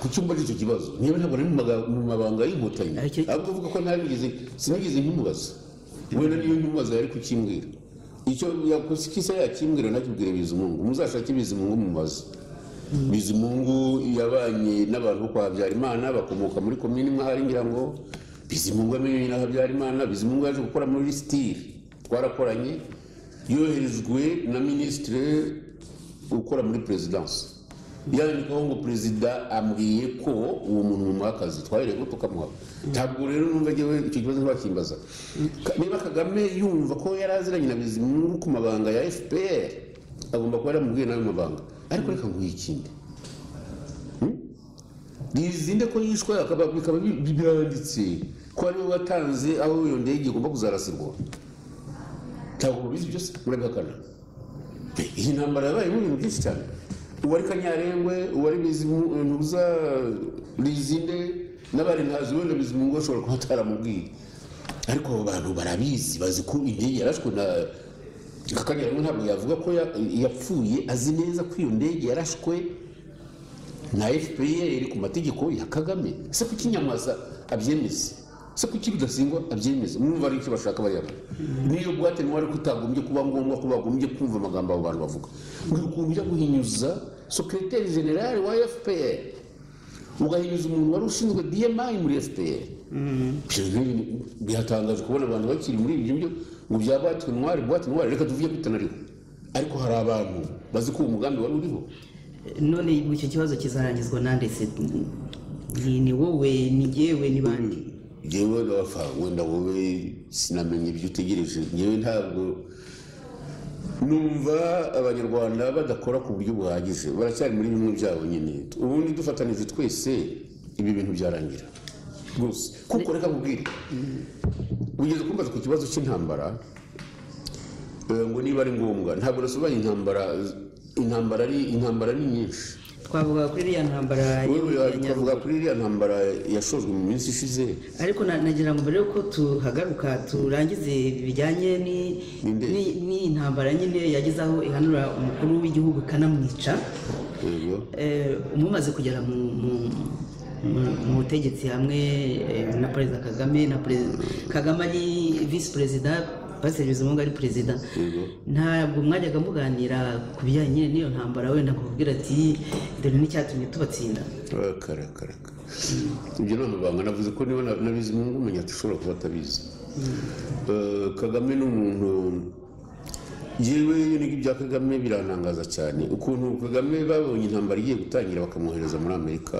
ku cyumba cy'icyo kibazo. Niba ntabwo ari mu mabanga y'inkotanyi. Ahubwo uvuga ko ntabigeze sinigeze nkimubaza wenda niyo nkimubaza yari kukimbwira. Icyo yakoze kisa yakimbwira nakibwira bizimungu muzashake bizimungu mubaze bizimungu yabanye n'abantu bo kwa habyarimana bakomoka muri komini imwe ahari ngira ngo bizimungu amenye na habyarimana bizimungu yaje gukora muri sitiri twarakoranye. Yoherejwe na minisitiri ukora muri perezidansi yandikaho ngo perezida ambwiye ko uwo muntu mumuha akazi twahereye ko tukamuha ntabwo rero numva njyewe icyo kibazo ntibakimbaza niba kagame yumva ko yari aziranye na bizimungu ku mabanga ya fpr agomba kuba yaramubwiye n'ayo mabanga. Ariko reka nguhe ikindi. Rizinde ko yishwe bikaba bi- bi- byanditse ko ari we watanze aho iyo ndege igomba kuzarasirwa. Ntabwo mubizi byose? Murabihakana. Iyi ntambara yabayemo ibintu byinshi cyane. Uwari kanyarengwe uwari bizimuza rizinde n'abari ntazi wenda bizimungu bashobora kuba ataramubwiye ariko abo bantu barabizi bazi ko indege yarashwe na kanyarengwe ntabwo yavuga ko ya- yapfuye azi neza ko iyo ndege yarashwe na fpr ku mategeko ya kagame. Ese kuki nyamaza abyemeze ese kuki rudasingwa abyemeze. Mwumva ari icyo bashaka bariya bantu niyo bwate ntwari ko utagombye kuba ngombwa ko bagombye kumva amagambo abo bantu bavuga. Ukuntu ujya guhinyuza sekreteri generale wa fpr ugahinyuza umuntu wari ushinzwe dmi muri fpr biratangaje kubona abantu bakiri muri ibyo byo. Ngo bya bwate ntwari bwate ntwari reka tuvuge ko itanariho ariko hari abantu bazi ko uwo mugambi wari uriho. None icyo kibazo kizarangizwa nande se ni wowe ni jyewe ni bande ngewe nafa wenda wowe sinamenye ibyo utegereje. Ngewe ntabwo numva abanyarwanda badakora ku buryo buhagije. Baracyari muri bimwe byabo nyine. Ubundi dufatanije twese ibi bintu byarangira. Rwose. Kuko reka nkubwire. Ugeze kumbaza ku kibazo cy'intambara eh, ngo niba ari ngombwa. Ntabwo nasobanuye intambara intambara ari intambara ni nyinshi. Twavuga kuri iriya ntambara twavuga kuri iriya ntambara yashojwe mu minsi ishize. Ariko na- nagira ngo mbere yuko tuhagaruka turangize bijyanye ni- Ninde? ni- n'iyi ntambara nyine yageze aho ihanura umukuru w'igihugu ikanamwica. Eh, umumaze kugera mu mu- mu- mu butegetsi hamwe eh, na perezida kagame na perezida kagame ari visi perezida pasiteri bizimungu ari perezida. Yego. ntabwo mwajyaga muganira ku bijyanye n'iyo ntambara wenda kubwira ati dore n'icyatumye tubatsinda. Karakaraka ibyo ni amabanga navuze ko niba na- nabizi mungu umenya ati ushobora kuba atabizi. Eh, kagame ni umuntu yewe ibya kagame birantangaza cyane. Ukuntu kagame babonye intambara igiye gutangira bakamwohereza muri amerika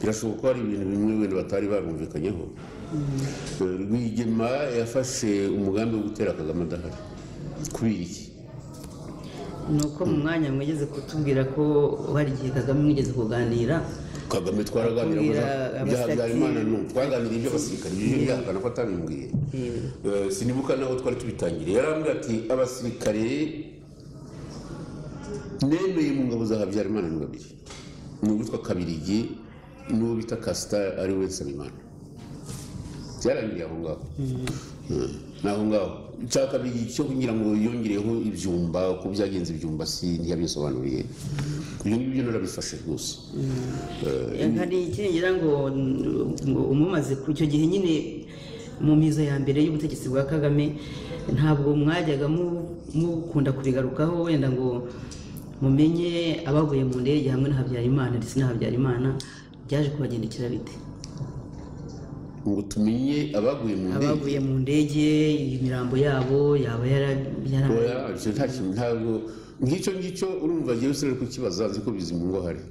birashoboka ko hari ibintu bimwe wenda batari barumvikanyeho Eh, rwigema yafashe umugambi wo gutera kagame adahari. Kubera iki? Ni uko mu mwanya mwigeze kutubwira ko hari igihe kagame mwigeze kuganira. Kagame twaraganira Akubwira ibya abasitati- habyarimana no twaganiriye iby'abasirikare ibyo yihakana ko atabimbwiye Yego. Eh, sinibuka naho twari tubitangiriye. Yarambwira ati abasirikare nemeye mu ngabo za habyarimana ni babiri. Ni uwitwa kabirigi n'uwo bita kasita ari we nsabimana. Byarangiriye aho ngaho Eh, ni. Aho ngaho icya kabiri cyo kugira ngo yongereho ibyumba uko byagenze ibyumba si ntiyabisobanuriye ibyo ngibyo narabifashe rwose hari ikindi ngira ngo ngo umumaze ku icyo gihe nyine mu mizo ya mbere y'ubutegetsi bwa kagame ntabwo mwajyaga mu- mukunda kubigarukaho wenda ngo mumenye abaguye mu ndege hamwe na habyarimana ndetse na habyarimana byaje kubagendekera bite ngo tumenye abaguye mu ndege. Abaguye mu ndege imirambo yabo yaba yara- yara oya icyo nta kintu ntabwo ngicyo ngicyo urumva ngewe usore kukibaza nzi ko bizimungu ahari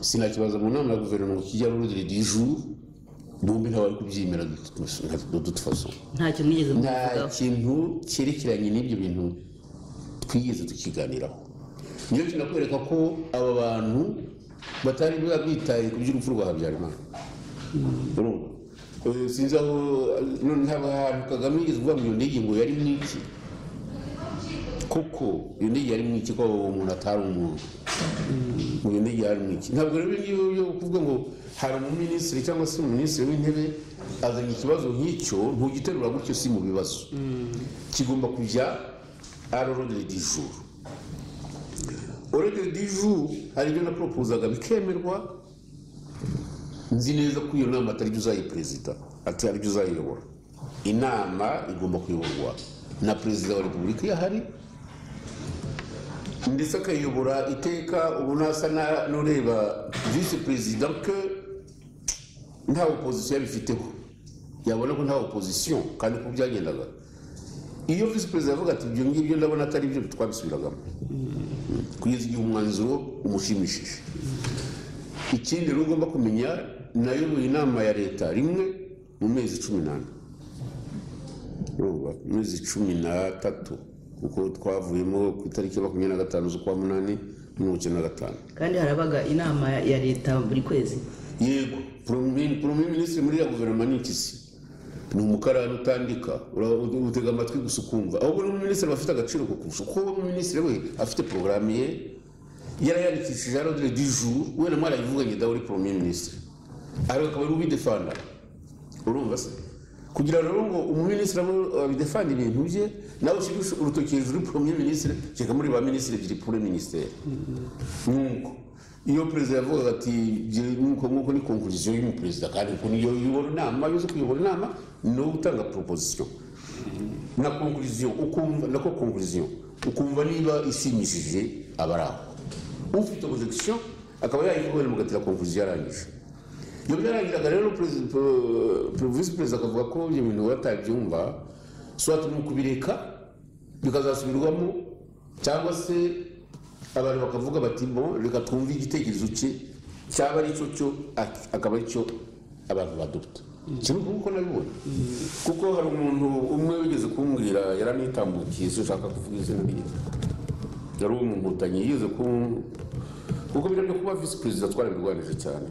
sinakibaza mu nama ya guverinoma ngo kijya rurire du jour bombi ntabwo ari kubyemera nka dutu faso ntacyo mwigeze nta kintu cyerekeranye n'ibyo bintu twigeze tukiganiraho. Niyo kinakwereka ko aba bantu batari biba bitaye ku by'urupfu rwa habyarimana. Sinzi aho none haba ahantu kagame yigeze kuvuga ngo iyo ndege ngo yari mwiki koko iyo ndege yari mwiki ko uwo muntu atari umuntu ngo iyo ndege yari mwiki ntabwo rero iyo yo kuvuga ngo hari umuminisitiri cyangwa se umuminisitiri w'intebe azanye ikibazo nk'icyo ntugiterura gutyo si mu bibazo kigomba kujya arorode di jour orode di hari ibyo naporopozaga bikemerwa nzi neza ko iyo nama atari byo uzayiperezida atari uzayiyobora inama igomba kuyoborwa na perezida wa repubulika iyo ahari ndetse akayiyobora iteka ubu ntasa n'ureba visi perezida ke nta opozisiyo yabifiteho. Yabona ko nta opozisiyo kandi ko byagendaga. Iyo visi perezida yavuga ati ibyo ngibyo ndabona atari byo twabisubiragamo. Kugeza igihe umwanzuro umushimishije. Ikindi rero ugomba kumenya nayoboye inama ya leta rimwe mu mezi cumi n'ane. Mu mezi cumi n'atatu kuko twavuyemo ku itariki ya makumyabiri na gatanu z'ukwa munani mirongo icyenda na gatanu. Kandi harabaga inama ya leta buri kwezi? Yego. Poromye minisitiri muri ya guverinoma ni ikisi ni umukarani utandika. Utega amatwi gusa ukumva. Ahubwo n'umuminisitiri aba afite agaciro ko kurusha. Kuko umuminisitiri we afite porogaramu ye yarayandikishije arodire du jour we na mwarayivuganye dawe uri poromye minisitiri ariko akaba ari ubidefanda urumva se? Kugira ngo umuminisitiri abidefanda ibintu bye nawe ushyire urutoki hejuru poromye minisitiri kereka muri ba minisitiri ebyiri pure minisiteri. Nuko iyo perezida yavugaga ati "Jye- nuko nguko ni konkuriziyo y'umuperezida kandi niyo uyobora inama iyo uzi kuyobora inama ni wowe utanga proposition. Na konkuriziyo ukumva nako konkuriziyo ukumva niba ishimishije abari aho ufite objection akaba yayivuga mugatira konkuriziyo yarangije. Iyo byarangiraga rero visi perezida akavuga ko ibyo bintu batabyumva swati ni ukubireka bikazasubirwamo cyangwa se abantu bakavuga bati bo reka twumve igitekerezo cye cyaba ari cyo cyo ak- akaba ari cyo abantu badopta kimwe kuko nabibona kuko hari umuntu umwe wigeze kumbwira yaranitambukiye si ushaka kuvuga izina rye. Yari uwo mu nkotanyi yigeze ku kuko biriya byo kuba visi perezida twarabirwanije cyane.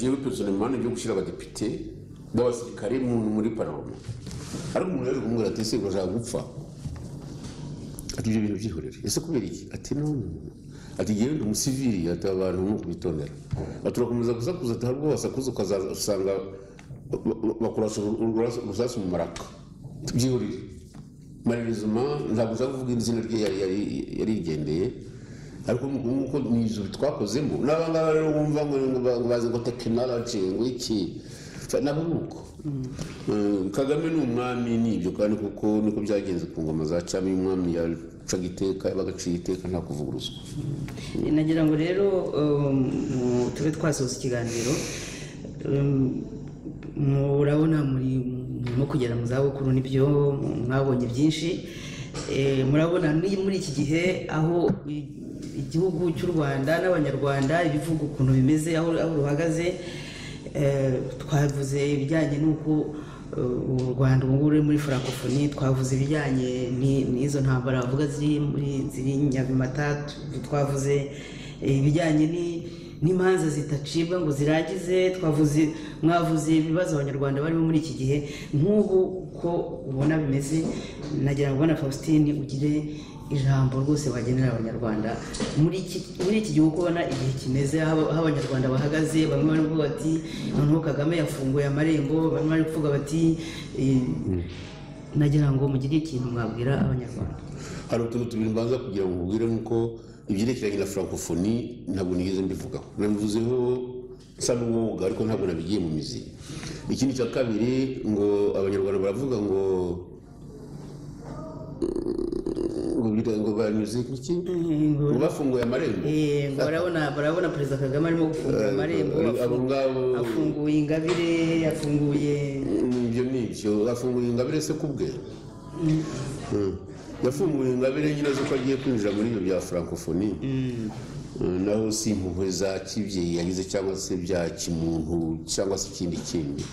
Jewe personellement byo gushyira abadepite b'abasirikare mu- muri parlement ariko umuntu yaje kumubwira ati ese urashaka gupfa? Ati ibyo bintu byihorere. Ese kubera iki? Ati no no, no." ati ngewe ndi umusivili ati abantu ni ukubitondera ati urakomeza gusakuza ati hari wasakuza ukazasanga bakurasa urusasu mu maraka byihorere. Marizima ntabwo ushaka kuvuga izina rye yari- yari- yarigendeye ariko nk'uko ni ibyo twakozemo n'abangaba rero wumva ngo ngo ba- ngo bazi ngo tekinoloji ngo iki? Nabo ni uko Eh, kagame ni umwami ni ibyo kandi kuko niko byagenze ku ngoma za cami umwami yacaga iteka yabaga aciye iteka nta kuvuguruzwa nagira ngo rero um, mu- tube twasoza ikiganiro um, murabona muri murimo kugera mu zabukuru ni byo mwabonye byinshi. Eh, murabona muri iki gihe aho igihugu cy'u rwanda n'abanyarwanda ibivuga ukuntu bimeze aho ruhagaze Eh, twavuze ibijyanye n'uko eh, u rwanda ubu ngubu ruri muri francophonie twavuze ibijyanye ni- n'izo ntambara bavuga ziri nyabimata twavuze ibijyanye ni- n'imanza zidacibwa ngo zirangize twavuze mwavuze ibibazo abanyarwanda barimo muri iki gihe. Nk'ubu uko ubona bimeze nagira ngo ubona faustin ugire ijambo rwose wagenera abanyarwanda. Muri iki gihe uko ubona igihe kimeze aho abanyarwanda bahagaze bamwe bari kuvuga bati noneho kagame yafunguye amarembo bamwe bari kuvuga bati eh, nagira ngo mugire ikintu mwabwira abanyarwanda. Hari utuntu tubiri mbanza kugira ngo nkubwire nk'uko ibyerekeranye na francophonie ntabwo nigeze mbivugaho nabivuzeho nsa n'umwuga ariko ntabwo nabigiye mu mizi. Ikindi cya kabiri ngo abanyarwanda baravuga ngo ngo banyuze ku ki ngo bafunguye amarembo. Eh, ngo barabona perezida kagame arimo gufungura amarembo abo ngabo afunguye ingabire yafunguye ibyo ni ibyo. Afunguye ingabire se kubwe? Mm. yafunguye ingabire nyine z'uko agiye kwinjira muri ibyo bya francophonie. Mm, naho si impuhwe za kibyeyi yagize cyangwa se bya kimuntu cyangwa se ikindi kindi.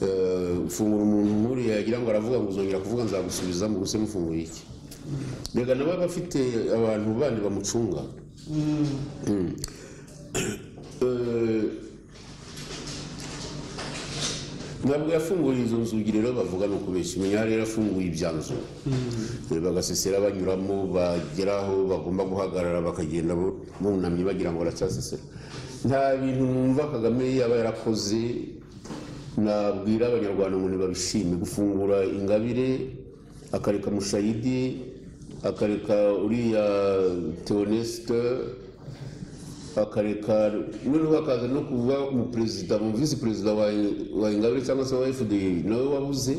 Eh, fungura umuntu nk'uriya yagira ngo aravuga ngo uzongera kuvuga nzagusubiza mu guse mufunguye iki? Reka nawe aba afite abantu bandi bamucunga. Mm. Eh, ntabwo yafunguye izo nzugi rero bavuga ni ukubeshya umenya rero afunguye ibyanzu. Eh, bagasesera banyuramo bagera aho bagomba guhagarara bakagenda bu- bunamye bagira ngo baracyasesera. Nta bintu numva kagame yaba yarakoze nabwira abanyarwanda ngo ntibabishime gufungura ingabire akareka mushayidi akareka uriya teonesite akareka noneho hakaza no kuba umuperezida mu visi perezida wa, ingabire cyangwa se wa fda nawe wabuze.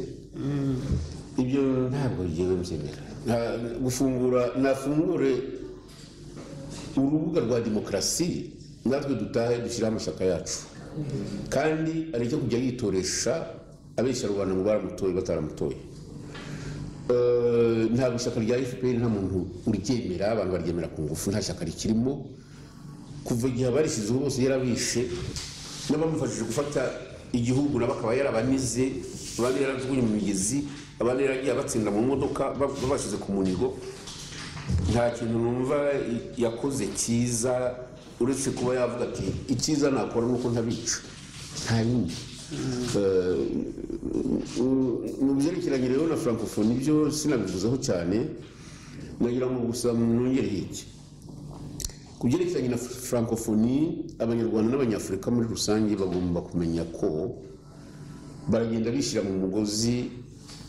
Ibyo ntabwo ngewe mbyemera. Nta- gufungura nafungure urubuga rwa demokarasi natwe dutahe dushyiraho amashyaka yacu. Kandi areke kujya yitoresha abeshya rubanda ngo baramutoye bataramutoye. Ntabwo ishyaka rya fpr nta muntu uryemera abantu baryemera ku ngufu nta shyaka rikirimo. Kuva igihe abarishyizeho bose yarabishe n'abamufashije gufata igihugu nabo akaba yarabanize abandi yarajugunye mu migezi abandi yaragiye abatsinda mu modoka ba- babashyize ku munigo. Nta kintu numva yakoze cyiza uretse kuba yavuga ati icyiza nakora nuko ntabica. Nta bindi. Eh, mu byerekeranye rero na francophonie byo sinabivuzeho cyane nagira ngo gusa mwongereye iki ku byerekeranye na francophonie abanyarwanda n'abanyafurika muri rusange bagomba kumenya ko baragenda bishyira mu mugozi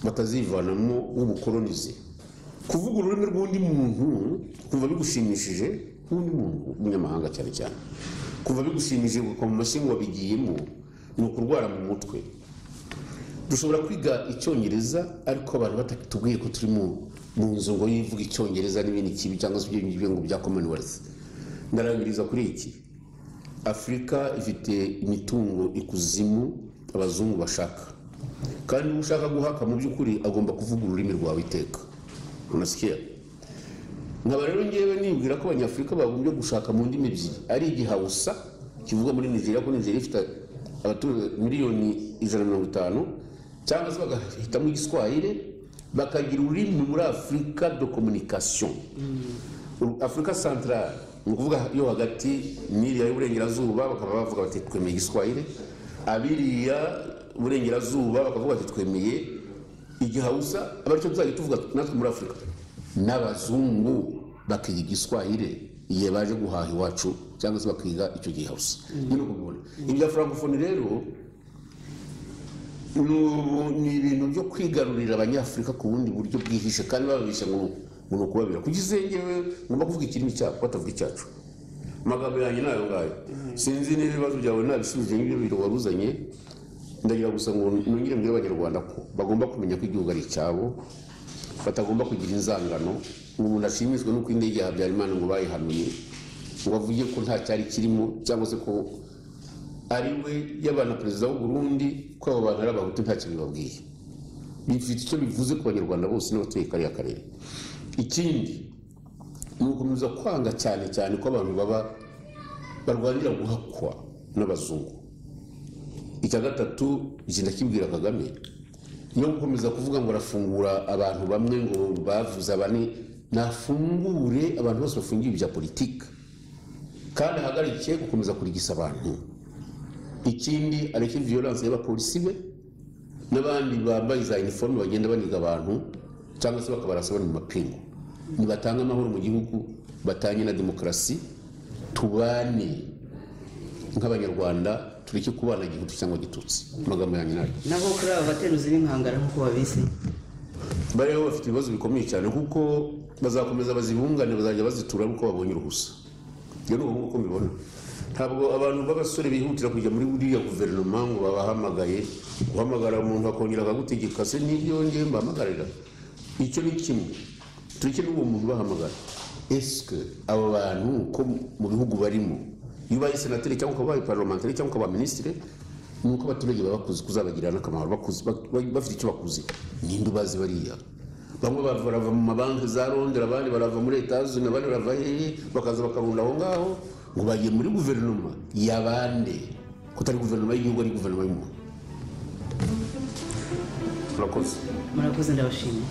batazivanamo w'ubukolonize kuvuga ururimi rw'undi muntu kumva bigushimishije nk'undi muntu w'umunyamahanga cyane cyane. Kumva bigushimishije ukava mu mashyi ngo wabigiyemo ni ukurwara mu mutwe. Dushobora kwiga icyongereza ariko abantu batatubwiye ko turi mu nzu ngo yivuga icyongereza n'ibindi kibi cyangwa se ibyo ngibyo ngo bya commonwealth. Ndarangiriza kuri iki. Afurika ifite imitungo ikuzimu abazungu bashaka. Kandi uwo ushaka guhaka mu by'ukuri agomba kuvuga ururimi rwawe iteka unasikiya nkaba rero ngewe nibwira ko abanyafurika bagombye gushaka mu ndimi ebyiri. Ari igihawusa kivuga muri nigeria ko nigeria ifite abaturage miliyoni ijana na mirongo itanu cyangwa se bagahitamo igiswahili bakagira ururimi muri afurika de communication. Afurika centrale ni ukuvuga yo hagati n'iriya y'uburengerazuba bakaba bavuga bati twemeye igiswahili abiriya burengerazuba bakavuga bati twemeye igihawusa aba ari cyo tuzajya tuvuga natwe muri afurika n'abazungu bakiga igiswahili igihe baje guhaha iwacu. Cyangwa se bakiga icyo gihawusa nyine uko ubibona ibya francophonie rero ni- ibintu byo kwigarurira abanyafurika ku bundi buryo bwihishe kandi bababeshya ngo ni ukubabira kugeza ngewe ngomba kuvuga ikirimi cyabo batavuga icyacu amagambo yanjye ni ayo ngayo. Sinzi niba ibibazo byawe nabisubije n'ibyo biro waruzanye ndagira gusa ngo nongere mbwire abanyarwanda ko bagomba kumenya ko igihugu ari icyabo batagomba kugira inzangano ngo umuntu ashimishwe n'uko indege ya habyarimana ngo bayihanuye ngo avuge ko nta cyari kirimo cyangwa se ko ari we yabana perezida w'u Burundi ko abo bantu ari abahutu ntacyo bibabwiye bifite icyo bivuze ku banyarwanda bose n'abatuye kariya karere. Ikindi ni ugukomeza kwanga cyane cyane ko abantu baba barwanira guhakwa n'abazungu. Icya gatatu iki ndakibwira kagame no gukomeza kuvuga ngo arafungura abantu bamwe ngo bavuze abane nafungure abantu bose bafungiye ibya politiki. Kandi ahagarike gukomeza kurigisa abantu. Ikindi areke violence y'abapolisi be n'abandi bambaye za uniforme bagenda baniga abantu cyangwa se bakabarasa bari mu mapingu. Nibatange amahoro mu gihugu batange na demokarasi tubane nk'abanyarwanda tureke kubana igihutu cyangwa gitutsi. Amagambo yanjye na yo naho kuri aba bateruzi b'inkangara nk'uko babise. Bariho bafite ibibazo bikomeye cyane kuko bazakomeza bazibungane bazajya bazitura uko babonye uruhusa. Iyo ni uko mbibona ntabwo abantu b'abasore bihutira kujya muri buriya guverinoma ngo babahamagaye guhamagara umuntu akongera akagutegeka se n'ibyo ngewe mbahamagarira? Icyo ni kimwe. Tureke n'uwo muntu ubahamagara. Esike abo bantu ko mu bihugu barimo iyo ubaye senateri cyangwa ukaba ubaye parlementari cyangwa ukaba minisitiri ni uko abaturage baba bakuzi kuzabagirira n'akamaro bakuzi ba- ba- bafite icyo bakuze ninde ubazi bariya? Bamwe barava mu mabanki za londres abandi barava muri etazuni abandi barava hehe bakaza bakarunda aho ngaho ngo bagiye muri guverinoma y'abande kutari guverinoma y'igihugu ari guverinoma y'umuntu. Murakoze. Murakoze ndabashimiye.